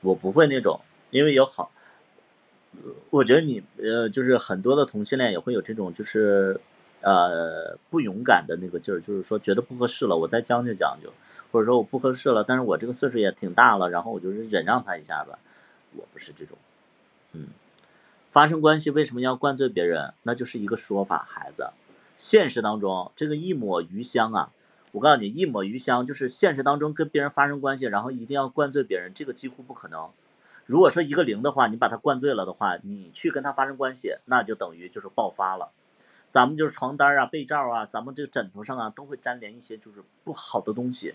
[SPEAKER 1] 我不会那种，因为有好，我觉得你呃，就是很多的同性恋也会有这种就是。呃，不勇敢的那个劲儿，就是说觉得不合适了，我再将就将就，或者说我不合适了，但是我这个岁数也挺大了，然后我就是忍让他一下吧。我不是这种，嗯，发生关系为什么要灌醉别人？那就是一个说法，孩子。现实当中，这个一抹余香啊，我告诉你，一抹余香就是现实当中跟别人发生关系，然后一定要灌醉别人，这个几乎不可能。如果说一个零的话，你把他灌醉了的话，你去跟他发生关系，那就等于就是爆发了。咱们就是床单啊、被罩啊，咱们这个枕头上啊，都会粘连一些就是不好的东西。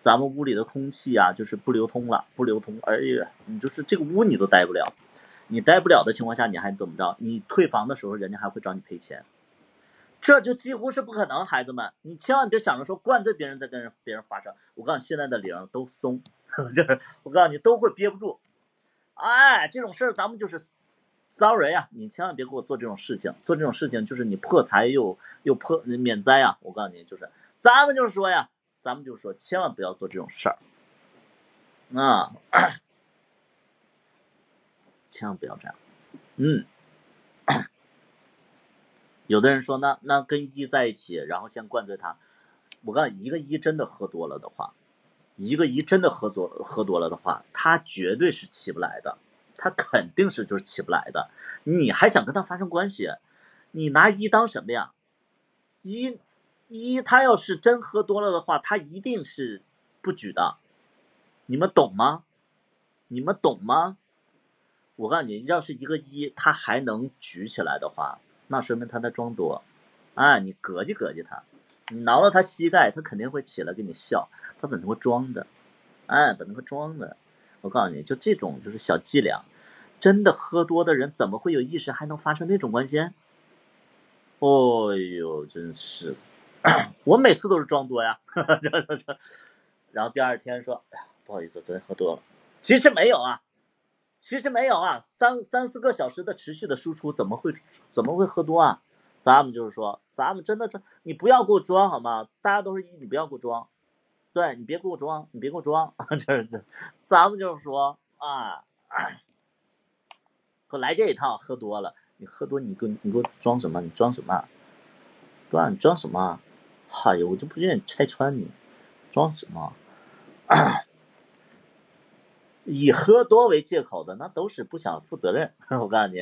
[SPEAKER 1] 咱们屋里的空气啊，就是不流通了，不流通，而且你就是这个屋你都待不了。你待不了的情况下，你还怎么着？你退房的时候，人家还会找你赔钱，这就几乎是不可能。孩子们，你千万别想着说灌醉别人再跟别人发生。我告诉你，现在的零都松，就是我告诉你都会憋不住。哎，这种事儿咱们就是。Sorry 啊，你千万别给我做这种事情，做这种事情就是你破财又又破免灾啊！我告诉你，就是咱们就是说呀，咱们就是说，千万不要做这种事儿啊！千万不要这样。嗯，有的人说，那那跟一在一起，然后先灌醉他。我告诉你，一个一真的喝多了的话，一个一真的喝多喝多了的话，他绝对是起不来的。他肯定是就是起不来的，你还想跟他发生关系？你拿一当什么呀？一，一他要是真喝多了的话，他一定是不举的。你们懂吗？你们懂吗？我告诉你，要是一个一他还能举起来的话，那说明他在装多。哎，你膈叽膈叽他，你挠到他膝盖，他肯定会起来给你笑，他怎么会装的？哎，怎么会装的？我告诉你就这种就是小伎俩，真的喝多的人怎么会有意识还能发生那种关系？哦呦，真是，我每次都是装多呀，然后第二天说，哎呀，不好意思，昨天喝多了，其实没有啊，其实没有啊，三三四个小时的持续的输出，怎么会怎么会喝多啊？咱们就是说，咱们真的是，你不要给我装好吗？大家都是一，你不要给我装，对你别给我装，你别给我装，就是咱们就是说啊，给我来这一套，喝多了。你喝多，你给你给我装什么？你装什么？对吧？你装什么？哎呦，我就不愿意拆穿你，装什么？以喝多为借口的，那都是不想负责任。我告诉你，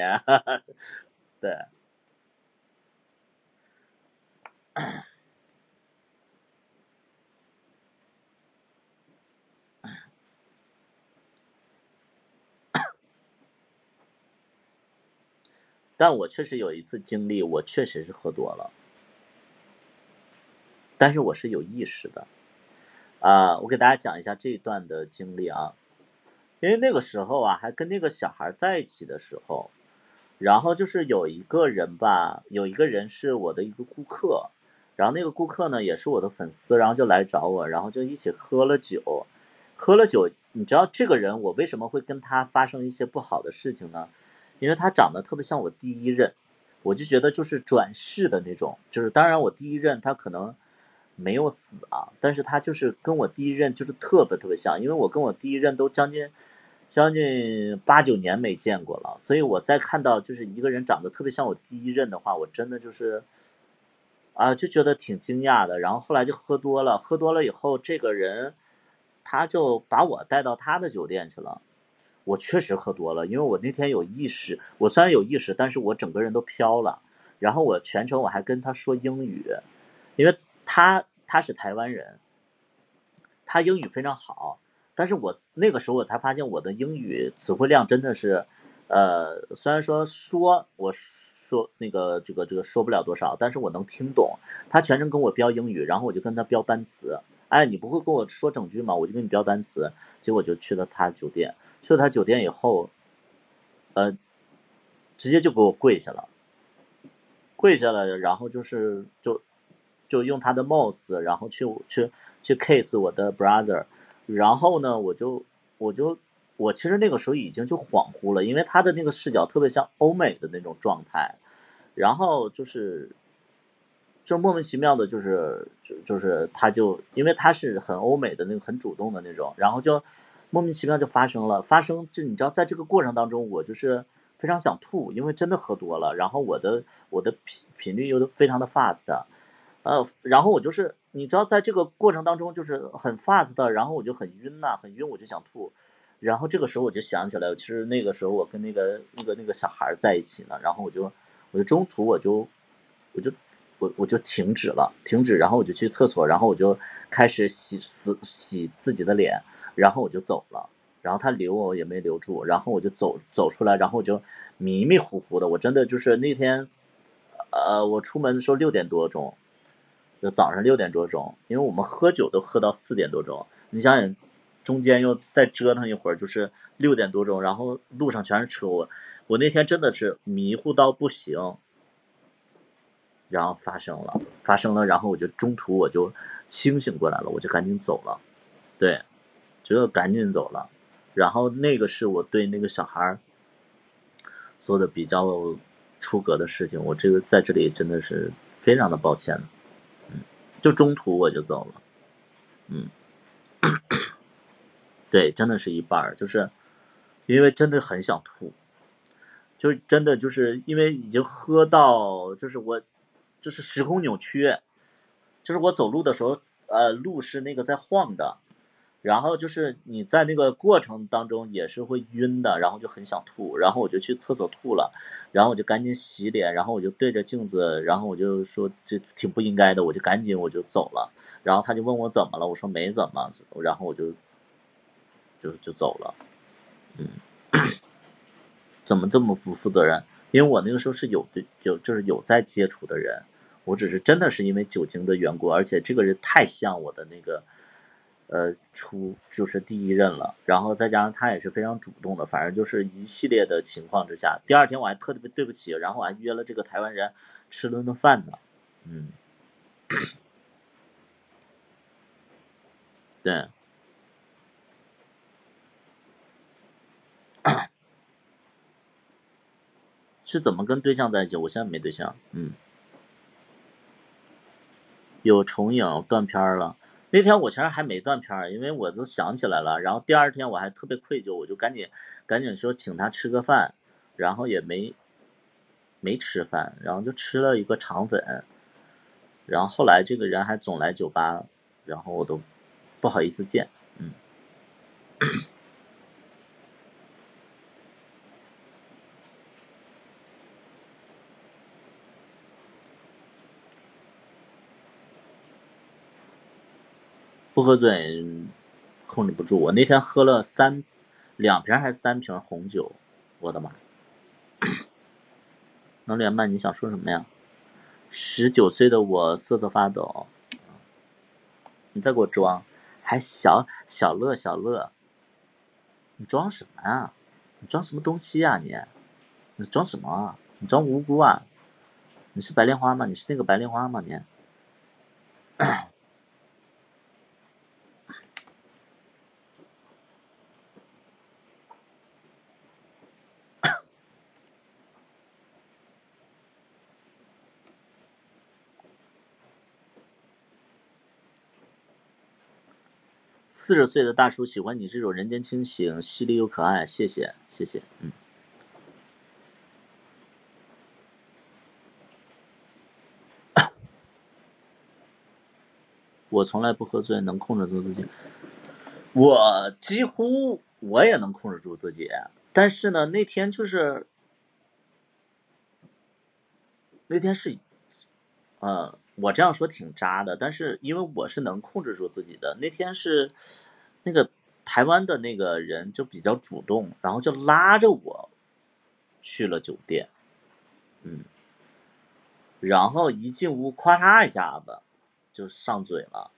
[SPEAKER 1] 对。但我确实有一次经历，我确实是喝多了，但是我是有意识的，啊，我给大家讲一下这一段的经历啊，因为那个时候啊，还跟那个小孩在一起的时候，然后就是有一个人吧，有一个人是我的一个顾客，然后那个顾客呢也是我的粉丝，然后就来找我，然后就一起喝了酒，喝了酒，你知道这个人我为什么会跟他发生一些不好的事情呢？因为他长得特别像我第一任，我就觉得就是转世的那种，就是当然我第一任他可能没有死啊，但是他就是跟我第一任就是特别特别像，因为我跟我第一任都将近将近八九年没见过了，所以我再看到就是一个人长得特别像我第一任的话，我真的就是啊就觉得挺惊讶的。然后后来就喝多了，喝多了以后，这个人他就把我带到他的酒店去了。我确实喝多了，因为我那天有意识，我虽然有意识，但是我整个人都飘了。然后我全程我还跟他说英语，因为他他是台湾人，他英语非常好。但是我那个时候我才发现我的英语词汇量真的是，呃，虽然说说我说那个这个这个说不了多少，但是我能听懂。他全程跟我标英语，然后我就跟他标单词。哎，你不会跟我说整句吗？我就跟你标单词。结果就去了他酒店。去了他酒店以后，呃，直接就给我跪下了，跪下了，然后就是就就用他的 mouse，然后去去去 kiss 我的 brother，然后呢，我就我就我其实那个时候已经就恍惚了，因为他的那个视角特别像欧美的那种状态，然后就是就莫名其妙的，就是就就是他就因为他是很欧美的那个很主动的那种，然后就。莫名其妙就发生了，发生就你知道，在这个过程当中，我就是非常想吐，因为真的喝多了，然后我的我的频频率又非常的 fast，呃，然后我就是你知道，在这个过程当中就是很 fast 的，然后我就很晕呐，很晕，我就想吐，然后这个时候我就想起来，其实那个时候我跟那个那个那个小孩在一起呢，然后我就我就中途我就我就我我就停止了，停止，然后我就去厕所，然后我就开始洗洗洗自己的脸。然后我就走了，然后他留我也没留住，然后我就走走出来，然后我就迷迷糊糊的，我真的就是那天，呃，我出门的时候六点多钟，就早上六点多钟，因为我们喝酒都喝到四点多钟，你想想，中间又再折腾一会儿，就是六点多钟，然后路上全是车，我我那天真的是迷糊到不行，然后发生了，发生了，然后我就中途我就清醒过来了，我就赶紧走了，对。就赶紧走了，然后那个是我对那个小孩做的比较出格的事情，我这个在这里真的是非常的抱歉。的，就中途我就走了，嗯，对，真的是一半儿，就是因为真的很想吐，就是真的就是因为已经喝到，就是我就是时空扭曲，就是我走路的时候，呃，路是那个在晃的。然后就是你在那个过程当中也是会晕的，然后就很想吐，然后我就去厕所吐了，然后我就赶紧洗脸，然后我就对着镜子，然后我就说这挺不应该的，我就赶紧我就走了，然后他就问我怎么了，我说没怎么，然后我就就就走了，嗯，怎么这么不负责任？因为我那个时候是有对有就是有在接触的人，我只是真的是因为酒精的缘故，而且这个人太像我的那个，呃，出就是第一任了，然后再加上他也是非常主动的，反正就是一系列的情况之下，第二天我还特别对不起，然后我还约了这个台湾人吃了顿饭呢，嗯，对。是怎么跟对象在一起？我现在没对象，嗯。有重影断片了，那天我其实还没断片儿，因为我都想起来了。然后第二天我还特别愧疚，我就赶紧赶紧说请他吃个饭，然后也没没吃饭，然后就吃了一个肠粉。然后后来这个人还总来酒吧，然后我都不好意思见，嗯。不喝醉，控制不住。我那天喝了三两瓶还是三瓶红酒，我的妈！能连麦？你想说什么呀？十九岁的我瑟瑟发抖。你再给我装，还小小乐小乐，你装什么啊？你装什么东西啊？你你装什么？你装无辜啊？你是白莲花吗？你是那个白莲花吗？你？四十岁的大叔喜欢你这种人间清醒、犀利又可爱，谢谢谢谢，嗯。我从来不喝醉，能控制住自己。我几乎我也能控制住自己，但是呢，那天就是那天是，呃。我这样说挺渣的，但是因为我是能控制住自己的。那天是那个台湾的那个人就比较主动，然后就拉着我去了酒店，嗯，然后一进屋，咔嚓一下子就上嘴了，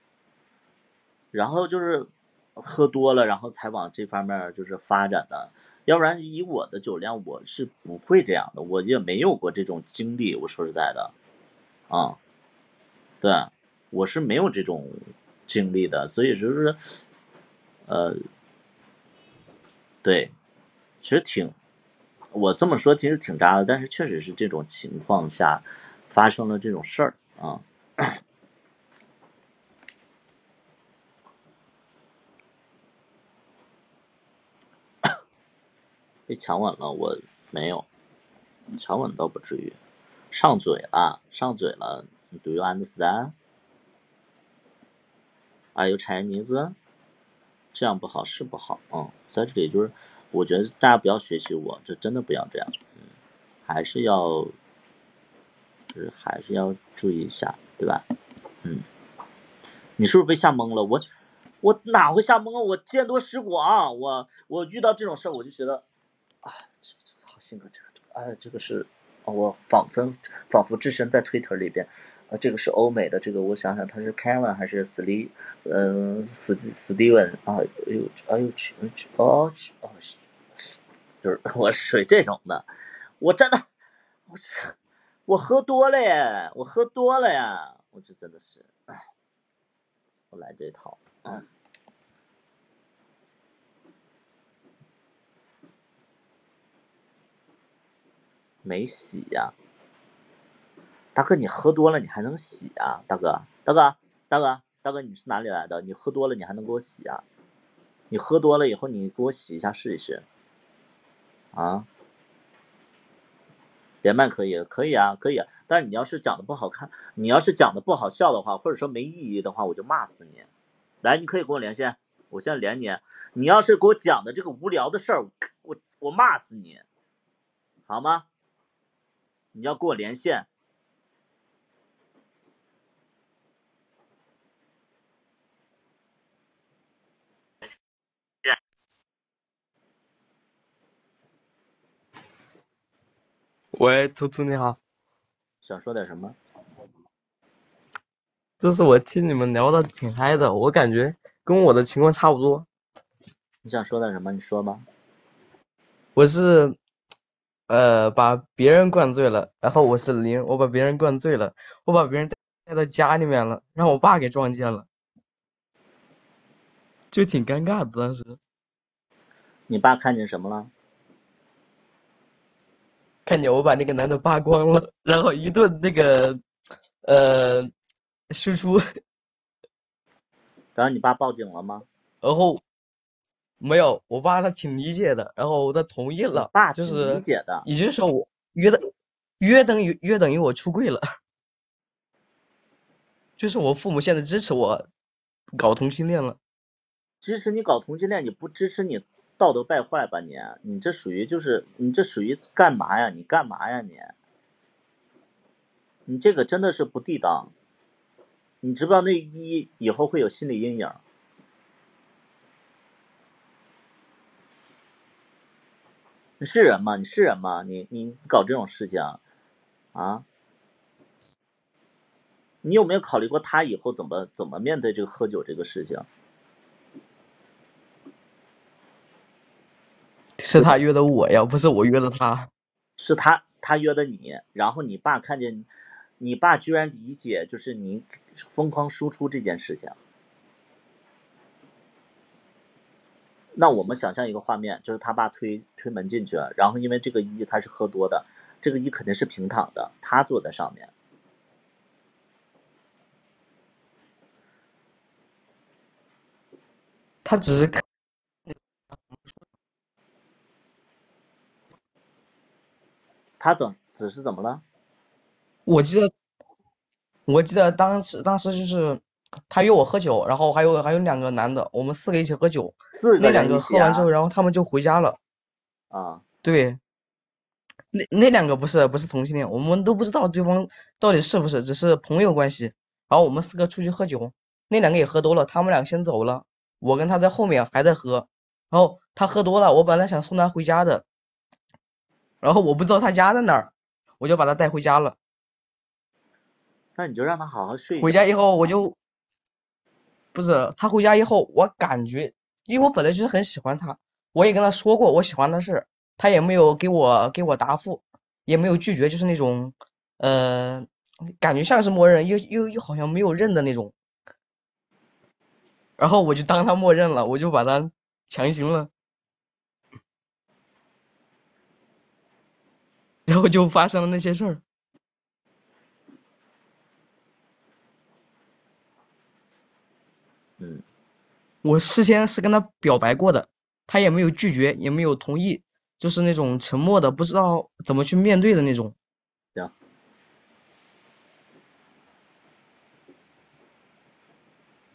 [SPEAKER 1] 然后就是喝多了，然后才往这方面就是发展的。要不然以我的酒量，我是不会这样的，我也没有过这种经历。我说实在的，啊。对，我是没有这种经历的，所以就是，呃，对，其实挺，我这么说其实挺渣的，但是确实是这种情况下发生了这种事儿啊，被强吻了，我没有，强吻倒不至于，上嘴了，上嘴了。Do you understand? Are you Chinese? 这样不好是不好嗯，在这里就是，我觉得大家不要学习我，这真的不要这样，嗯，还是要，就是还是要注意一下，对吧？嗯，你是不是被吓懵了？我我哪会吓懵啊？我见多识广，我我遇到这种事儿我就觉得，啊，这这好性格，这个哎，这个是，我仿佛仿佛置身在 Twitter 里边。啊，这个是欧美的，这个我想想，他是 Kevin 还是 Steve？嗯，St Steven 啊，哎呦，哎呦去去哦去哦，就是 我属于这种的，我真的，我去我喝多了耶，我喝多了呀，我这真的是，哎，我来这套啊，没洗呀。大哥，你喝多了，你还能洗啊？大哥，大哥，大哥，大哥，你是哪里来的？你喝多了，你还能给我洗啊？你喝多了以后，你给我洗一下试一试。啊？连麦可以，可以啊，可以。但是你要是讲的不好看，你要是讲的不好笑的话，或者说没意义的话，我就骂死你。来，你可以跟我连线，我现在连你。你要是给我讲的这个无聊的事儿，我我骂死你，好吗？你要跟我连线。
[SPEAKER 3] 喂，图图你好，
[SPEAKER 1] 想说点什么？
[SPEAKER 3] 就是我听你们聊的挺嗨的，我感觉跟我的情况差不多。
[SPEAKER 1] 你想说点什么？你说吧。
[SPEAKER 3] 我是，呃，把别人灌醉了，然后我是零，我把别人灌醉了，我把别人带到家里面了，让我爸给撞见了，就挺尴尬的当时。
[SPEAKER 1] 你爸看见什么了？
[SPEAKER 3] 看见我把那个男的扒光了，然后一顿那个，呃，输出。
[SPEAKER 1] 然后你爸报警了吗？
[SPEAKER 3] 然后没有，我爸他挺理解的，然后他同意了，
[SPEAKER 1] 爸
[SPEAKER 3] 就是
[SPEAKER 1] 理解的。
[SPEAKER 3] 也就是说我约等约等于约等于我出柜了，就是我父母现在支持我搞同性恋了。
[SPEAKER 1] 支持你搞同性恋，你不支持你道德败坏吧你？你这属于就是你这属于干嘛呀？你干嘛呀你？你这个真的是不地道。你知不知道那一以后会有心理阴影？你是人吗？你是人吗？你你搞这种事情啊？你有没有考虑过他以后怎么怎么面对这个喝酒这个事情？
[SPEAKER 3] 是他约的我呀，不是我约的他。
[SPEAKER 1] 是他他约的你，然后你爸看见，你爸居然理解就是你疯狂输出这件事情。那我们想象一个画面，就是他爸推推门进去了，然后因为这个一他是喝多的，这个一肯定是平躺的，他坐在上面。
[SPEAKER 3] 他只是看
[SPEAKER 1] 他怎只是怎么了？
[SPEAKER 3] 我记得，我记得当时当时就是他约我喝酒，然后还有还有两个男的，我们四个一起喝酒。
[SPEAKER 1] 四
[SPEAKER 3] 那两个喝完之后，然后他们就回家了。
[SPEAKER 1] 啊！
[SPEAKER 3] 对，那那两个不是不是同性恋，我们都不知道对方到底是不是，只是朋友关系。然后我们四个出去喝酒，那两个也喝多了，他们俩先走了，我跟他在后面还在喝。然后他喝多了，我本来想送他回家的，然后我不知道他家在哪儿，我就把他带回家了。
[SPEAKER 1] 那你就让他好好睡一觉
[SPEAKER 3] 回家以后我就，不是他回家以后，我感觉，因为我本来就是很喜欢他，我也跟他说过我喜欢的事，他也没有给我给我答复，也没有拒绝，就是那种，呃，感觉像是默认，又又又好像没有认的那种。然后我就当他默认了，我就把他强行了，然后就发生了那些事儿。
[SPEAKER 1] 嗯，
[SPEAKER 3] 我事先是跟他表白过的，他也没有拒绝，也没有同意，就是那种沉默的，不知道怎么去面对的那种。
[SPEAKER 1] 行。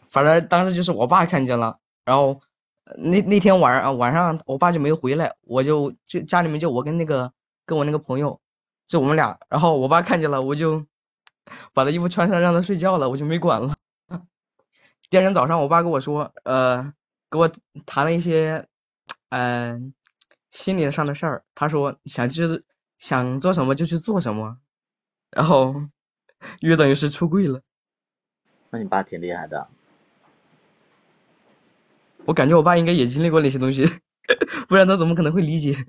[SPEAKER 3] 反正当时就是我爸看见了，然后呃那那天晚上晚上我爸就没回来，我就就家里面就我跟那个跟我那个朋友，就我们俩，然后我爸看见了，我就把他衣服穿上让他睡觉了，我就没管了。第二天早上，我爸跟我说，呃，给我谈了一些，嗯、心理上的事儿。他说想就是想做什么就去做什么，然后约等于是出柜了。
[SPEAKER 1] 那你爸挺厉害的。
[SPEAKER 3] 我感觉我爸应该也经历过那些东西，不然他怎么可能会理解？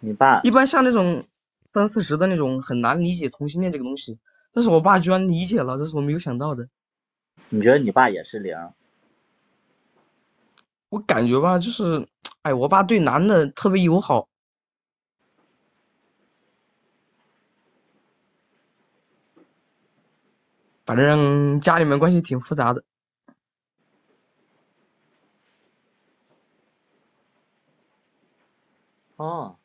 [SPEAKER 1] 你爸
[SPEAKER 3] 一般像那种三四十的那种很难理解同性恋这个东西，但是我爸居然理解了，这是我没有想到的。
[SPEAKER 1] 你觉得你爸也是零？
[SPEAKER 3] 我感觉吧，就是，哎，我爸对男的特别友好。反正家里面关系挺复杂的。
[SPEAKER 1] 哦。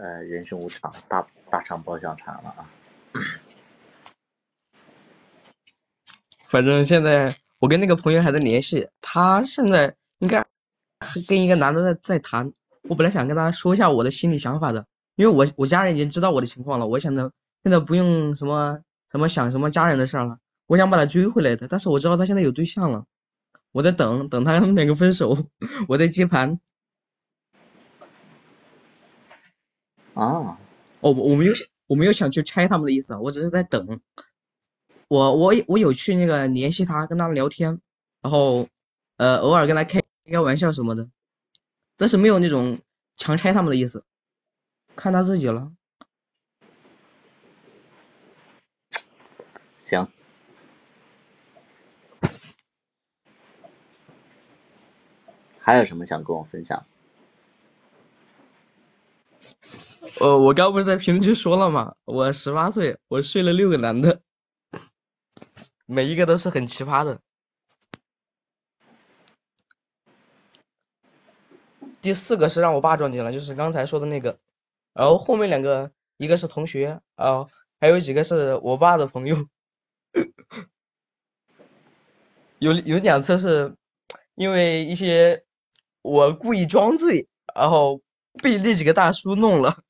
[SPEAKER 1] 呃，人生无常，大大肠包小肠了啊！
[SPEAKER 3] 反正现在我跟那个朋友还在联系，他现在应该跟一个男的在在谈。我本来想跟他说一下我的心里想法的，因为我我家人已经知道我的情况了，我想着现在不用什么什么想什么家人的事儿了，我想把他追回来的。但是我知道他现在有对象了，我在等等他们两个分手，我在接盘。
[SPEAKER 1] 啊，
[SPEAKER 3] 我我没有我没有想去拆他们的意思，我只是在等。我我我有去那个联系他，跟他聊天，然后呃偶尔跟他开开玩笑什么的，但是没有那种强拆他们的意思，看他自己了。
[SPEAKER 1] 行，还有什么想跟我分享？
[SPEAKER 3] 呃，我刚不是在评论区说了吗？我十八岁，我睡了六个男的，每一个都是很奇葩的。第四个是让我爸撞见了，就是刚才说的那个，然后后面两个，一个是同学，啊，还有几个是我爸的朋友，有有两次是因为一些我故意装醉，然后被那几个大叔弄了。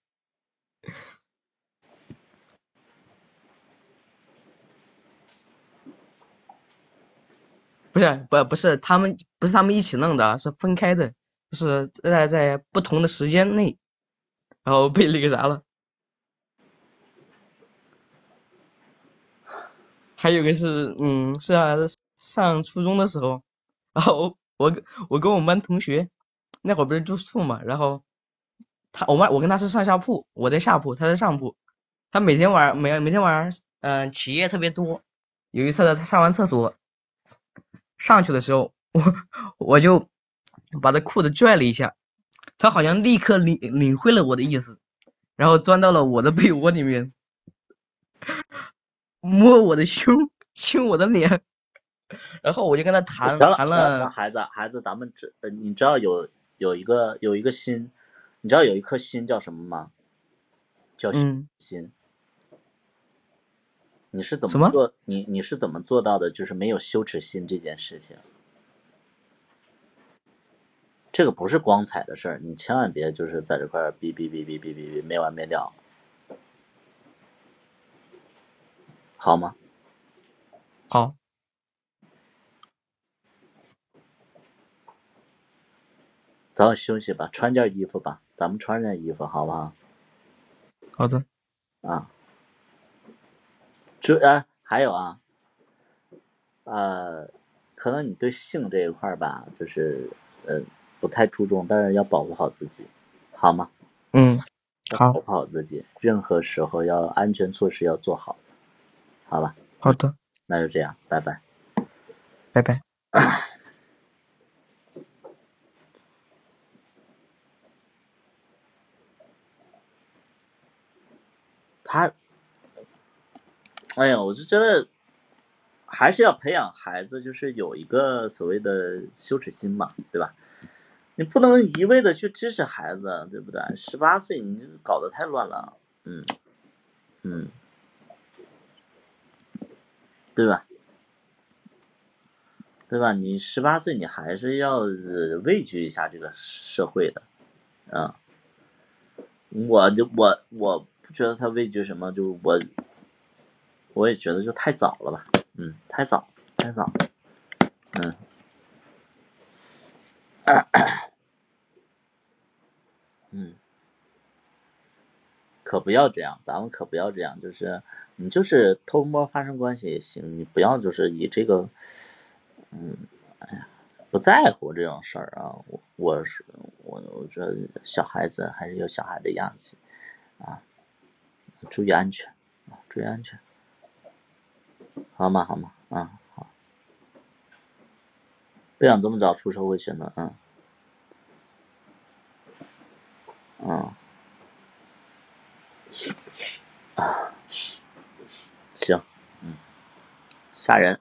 [SPEAKER 3] 是，不不是他们，不是他们一起弄的，是分开的，就是在在不同的时间内，然后被那个啥了。还有个是，嗯，是啊，上初中的时候，然后我我跟我们班同学那会儿不是住宿嘛，然后他我们我跟他是上下铺，我在下铺，他在上铺，他每天晚上每每天晚上嗯起夜特别多，有一次他上完厕所。上去的时候，我我就把他裤子拽了一下，他好像立刻领领会了我的意思，然后钻到了我的被窝里面，摸我的胸，亲我的脸，然后我就跟他谈谈了。
[SPEAKER 1] 孩子，孩子，咱们知你知道有有一个有一个心，你知道有一颗心叫什么吗？叫心。你是怎么做？你你是怎么做到的？就是没有羞耻心这件事情，这个不是光彩的事儿，你千万别就是在这块儿哔哔哔哔哔哔哔没完没了，好吗？
[SPEAKER 3] 好，
[SPEAKER 1] 早点休息吧，穿件衣服吧，咱们穿件衣服，好不好？
[SPEAKER 3] 好的。
[SPEAKER 1] 啊。就啊，还有啊，呃，可能你对性这一块吧，就是呃不太注重，但是要保护好自己，好吗？
[SPEAKER 3] 嗯，好，
[SPEAKER 1] 保护好自己，任何时候要安全措施要做好，好吧？
[SPEAKER 3] 好的，
[SPEAKER 1] 那就这样，拜拜，
[SPEAKER 3] 拜拜。
[SPEAKER 1] 他。哎呀，我就觉得还是要培养孩子，就是有一个所谓的羞耻心嘛，对吧？你不能一味的去支持孩子，对不对？十八岁你搞得太乱了，嗯嗯，对吧？对吧？你十八岁，你还是要畏惧一下这个社会的，啊，我就我我不觉得他畏惧什么，就我。我也觉得就太早了吧，嗯，太早，太早，嗯，嗯，可不要这样，咱们可不要这样，就是你就是偷摸发生关系也行，你不要就是以这个，嗯，哎呀，不在乎这种事儿啊，我我是我我觉得小孩子还是有小孩的样子啊，注意安全啊，注意安全。好嘛好嘛，啊好，不想这么早出社会去呢，嗯，嗯，行，嗯，吓人，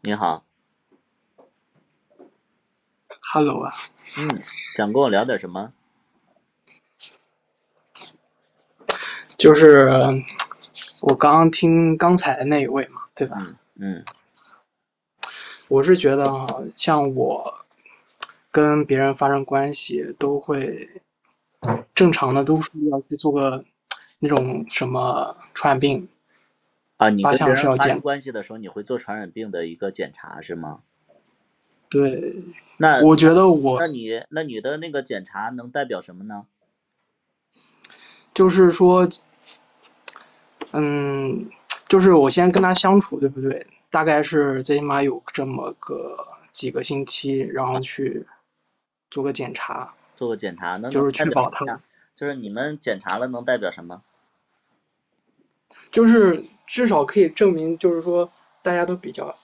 [SPEAKER 1] 你好。
[SPEAKER 4] Hello 啊，
[SPEAKER 1] 嗯，想跟我聊点什么？
[SPEAKER 4] 就是我刚刚听刚才的那一位嘛，对吧？
[SPEAKER 1] 嗯嗯。
[SPEAKER 4] 我是觉得哈，像我跟别人发生关系，都会正常的都是要去做个那种什么传染病，
[SPEAKER 1] 啊，你
[SPEAKER 4] 八
[SPEAKER 1] 跟别人发生。关系的时候，你会做传染病的一个检查是吗？
[SPEAKER 4] 对，
[SPEAKER 1] 那
[SPEAKER 4] 我觉得我
[SPEAKER 1] 那你那你的那个检查能代表什么呢？
[SPEAKER 4] 就是说，嗯，就是我先跟他相处，对不对？大概是最起码有这么个几个星期，然后去做个检查，
[SPEAKER 1] 做个检查，那
[SPEAKER 4] 就是确保他？
[SPEAKER 1] 就是你们检查了能代表什么？
[SPEAKER 4] 就是至少可以证明，就是说大家都比较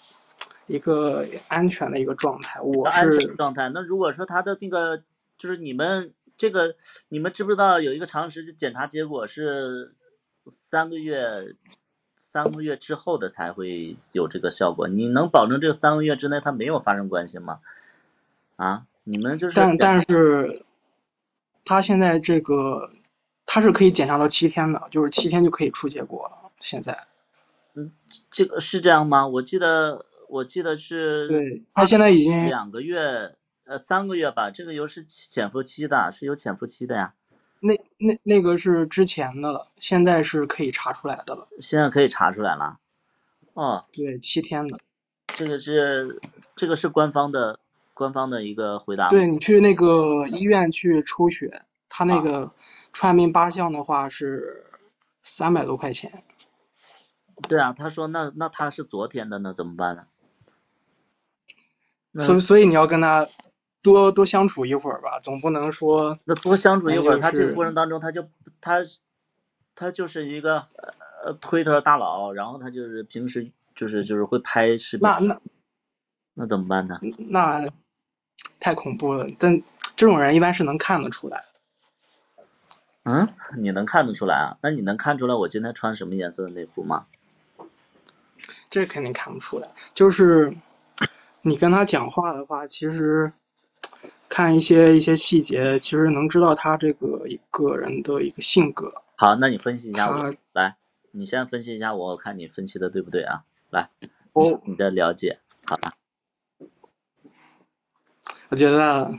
[SPEAKER 4] 一个安全的一个状态。我
[SPEAKER 1] 安全
[SPEAKER 4] 是
[SPEAKER 1] 状态。那如果说他的那个就是你们这个，你们知不知道有一个常识检查结果是三个月三个月之后的才会有这个效果？你能保证这个三个月之内他没有发生关系吗？啊，你们就是
[SPEAKER 4] 但但是他现在这个他是可以检查到七天的，就是七天就可以出结果了。现在嗯
[SPEAKER 1] 这个是这样吗？我记得我记得是
[SPEAKER 4] 对他现在已经
[SPEAKER 1] 两个月呃三个月吧，这个油是潜伏期的，是有潜伏期的呀。
[SPEAKER 4] 那那那个是之前的了，现在是可以查出来的了。
[SPEAKER 1] 现在可以查出来了。哦，
[SPEAKER 4] 对，七天的。
[SPEAKER 1] 这个是这个是官方的官方的一个回答。
[SPEAKER 4] 对你去那个医院去抽血，他那
[SPEAKER 1] 啊
[SPEAKER 4] 个传染病八项的话是三百多块钱。
[SPEAKER 1] 对啊，他说那那他是昨天的，那怎么办呢？那
[SPEAKER 4] 所以所以你要跟他多多相处一会儿吧，总不能说
[SPEAKER 1] 那多相处一会儿，他这个过程当中，他就他他就是一个呃推特大佬，然后他就是平时就是就是会拍视频，
[SPEAKER 4] 那那
[SPEAKER 1] 那怎么办呢？
[SPEAKER 4] 那太恐怖了。但这种人一般是能看得出来。
[SPEAKER 1] 嗯，你能看得出来啊？那你能看出来我今天穿什么颜色的内裤吗？
[SPEAKER 4] 这肯定看不出来。就是你跟他讲话的话，其实看一些一些细节，其实能知道他这个一个人的一个性格。
[SPEAKER 1] 好，那你分析一下我，来，你先分析一下我，我看你分析的对不对啊？来，
[SPEAKER 4] 我
[SPEAKER 1] 你的了解，好吧？
[SPEAKER 4] 我觉得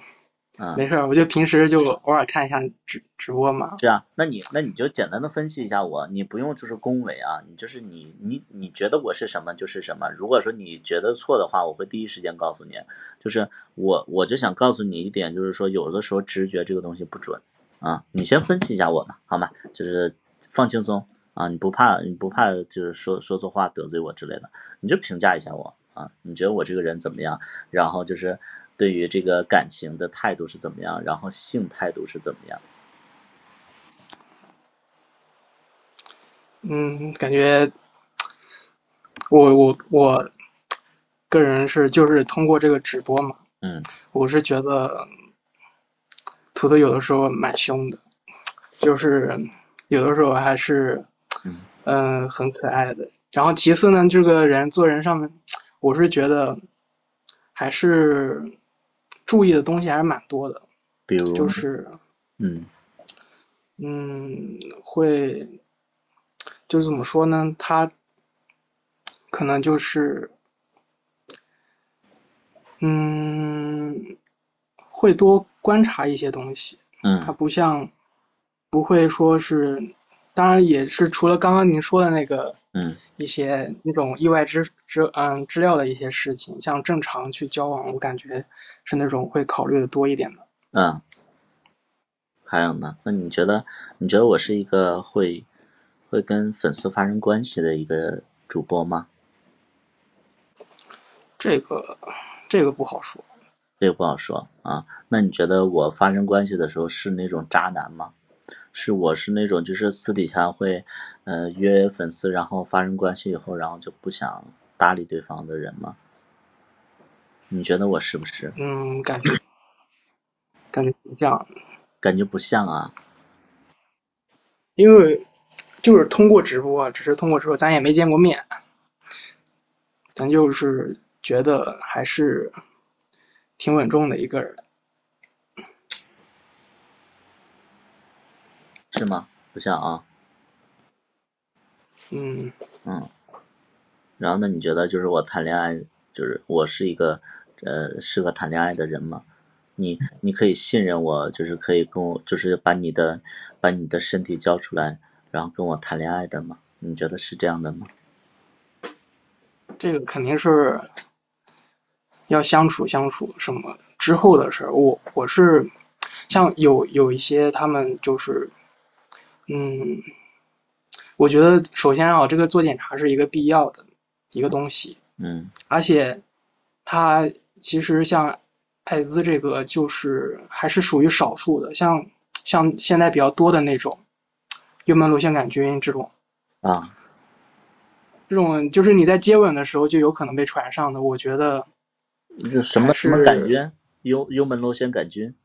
[SPEAKER 1] 嗯，
[SPEAKER 4] 没事儿，我就平时就偶尔看一下直直播嘛。
[SPEAKER 1] 是啊，那你那你就简单的分析一下我，你不用就是恭维啊，你就是你你你觉得我是什么就是什么。如果说你觉得错的话，我会第一时间告诉你。就是我我就想告诉你一点，就是说有的时候直觉这个东西不准啊，你先分析一下我嘛，好吗？就是放轻松啊，你不怕你不怕就是说说错话得罪我之类的，你就评价一下我啊，你觉得我这个人怎么样？然后就是对于这个感情的态度是怎么样，然后性态度是怎么样？
[SPEAKER 4] 嗯，感觉我我我个人是就是通过这个直播嘛，
[SPEAKER 1] 嗯。
[SPEAKER 4] 我是觉得图图有的时候蛮凶的，就是有的时候还是
[SPEAKER 1] 嗯
[SPEAKER 4] 嗯、很可爱的。然后其次呢，这个人做人上面，我是觉得还是注意的东西还是蛮多的，
[SPEAKER 1] 比如
[SPEAKER 4] 就是
[SPEAKER 1] 嗯
[SPEAKER 4] 嗯，会就是怎么说呢？他可能就是嗯，会多观察一些东西。嗯他
[SPEAKER 1] 嗯
[SPEAKER 4] 不像不会说是，当然也是除了刚刚您说的那个
[SPEAKER 1] 嗯
[SPEAKER 4] 一些那种意外之之嗯资料的一些事情，像正常去交往，我感觉是那种会考虑的多一点的。
[SPEAKER 1] 嗯，还有呢？那你觉得你觉得我是一个会会跟粉丝发生关系的一个主播吗？
[SPEAKER 4] 这个这个不好说。
[SPEAKER 1] 这个不好说啊。那你觉得我发生关系的时候是那种渣男吗？是我是那种就是私底下会呃约粉丝，然后发生关系以后，然后就不想搭理对方的人吗？你觉得我是不是？
[SPEAKER 4] 嗯，感觉感觉不像，
[SPEAKER 1] 感觉不像啊。
[SPEAKER 4] 因为就是通过直播，只是通过直播，咱也没见过面，咱就是觉得还是挺稳重的一个人。
[SPEAKER 1] 是吗？不像啊。
[SPEAKER 4] 嗯，
[SPEAKER 1] 嗯，然后那？你觉得就是我谈恋爱，就是我是一个呃适合谈恋爱的人吗？你你可以信任我，就是可以跟我，就是把你的把你的身体交出来，然后跟我谈恋爱的吗？你觉得是这样的吗？
[SPEAKER 4] 这个肯定是要相处相处什么之后的事儿。我我是像有有一些他们就是，嗯，我觉得首先啊，这个做检查是一个必要的一个东西，
[SPEAKER 1] 嗯
[SPEAKER 4] 而且它其实像艾滋这个就是还是属于少数的，像像现在比较多的那种幽门螺旋杆菌这种。
[SPEAKER 1] 啊，
[SPEAKER 4] 这种就是你在接吻的时候就有可能被传上的，我觉得
[SPEAKER 1] 这什么什么杆菌？幽幽门螺旋杆菌？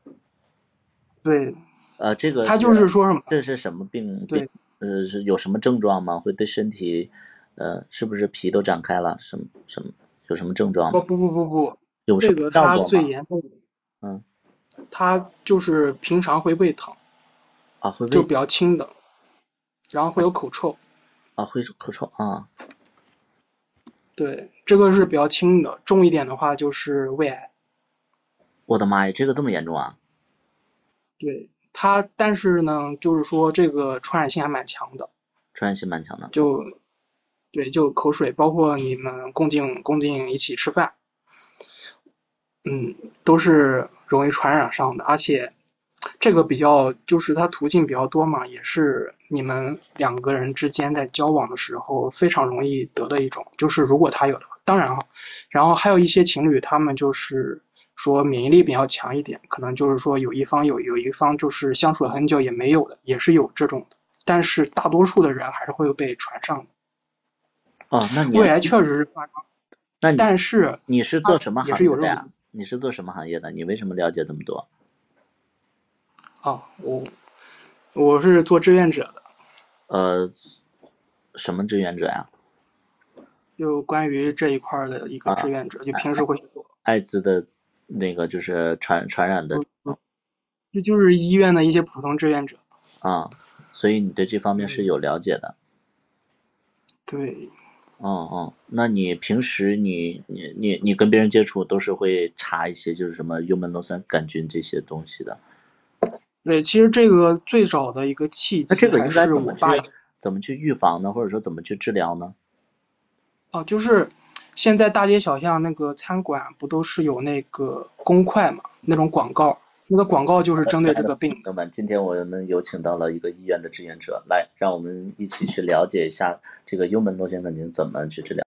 [SPEAKER 4] 对，
[SPEAKER 1] 呃，这个
[SPEAKER 4] 他就是说什么？
[SPEAKER 1] 这是什么病？
[SPEAKER 4] 对
[SPEAKER 1] 呃，是有什么症状吗？会对身体，呃，是不是皮都长开了？什么什么有什么症状吗？
[SPEAKER 4] 不不不不不，这个它
[SPEAKER 1] 效果吗？
[SPEAKER 4] 最严重的，
[SPEAKER 1] 嗯，
[SPEAKER 4] 他就是平常会胃疼，
[SPEAKER 1] 啊，会胃
[SPEAKER 4] 就比较轻的，然后会有口臭，
[SPEAKER 1] 啊会口臭啊
[SPEAKER 4] 对，这个是比较轻的，重一点的话就是胃癌，
[SPEAKER 1] 我的妈呀，这个这么严重啊？
[SPEAKER 4] 对它，但是呢，就是说这个传染性还蛮强的，
[SPEAKER 1] 传染性蛮强的。
[SPEAKER 4] 就对，就口水，包括你们共进共进一起吃饭，嗯，都是容易传染上的，而且这个比较就是它途径比较多嘛，也是你们两个人之间在交往的时候非常容易得的一种，就是如果他有的话，当然哈，然后还有一些情侣他们就是说免疫力比较强一点，可能就是说有一方有有一方就是相处了很久也没有的，也是有这种的，但是大多数的人还是会被传上的。
[SPEAKER 1] 哦，那你
[SPEAKER 4] 胃癌确实是发生，
[SPEAKER 1] 那你
[SPEAKER 4] 但是
[SPEAKER 1] 你是做什么行业的？你是做什么行业的？你为什么了解这么多？
[SPEAKER 4] 哦，我我是做志愿者的，
[SPEAKER 1] 呃，什么志愿者呀？
[SPEAKER 4] 就关于这一块儿的一个
[SPEAKER 1] 啊
[SPEAKER 4] 志愿者，就平时会去做，
[SPEAKER 1] 艾滋的那个就是传传染的
[SPEAKER 4] 这就是医院的一些普通志愿者。
[SPEAKER 1] 啊，所以你对这方面
[SPEAKER 4] 嗯
[SPEAKER 1] 是有了解的。
[SPEAKER 4] 对，
[SPEAKER 1] 哦哦，那你平时你你你你跟别人接触都是会查一些就是什么幽门螺旋杆菌这些东西的。
[SPEAKER 4] 对，其实这个最早的一个契机
[SPEAKER 1] 那这个
[SPEAKER 4] 还
[SPEAKER 1] 应该怎么去怎么去预防呢？或者说怎么去治疗呢？
[SPEAKER 4] 哦，就是现在大街小巷那个餐馆不都是有那个公筷嘛，那种广告，那个广告就是针对这个病的。
[SPEAKER 1] 朋友们，今天我们有请到了一个医院的志愿者，来，让我们一起去了解一下这个幽门螺旋杆菌怎么去治疗。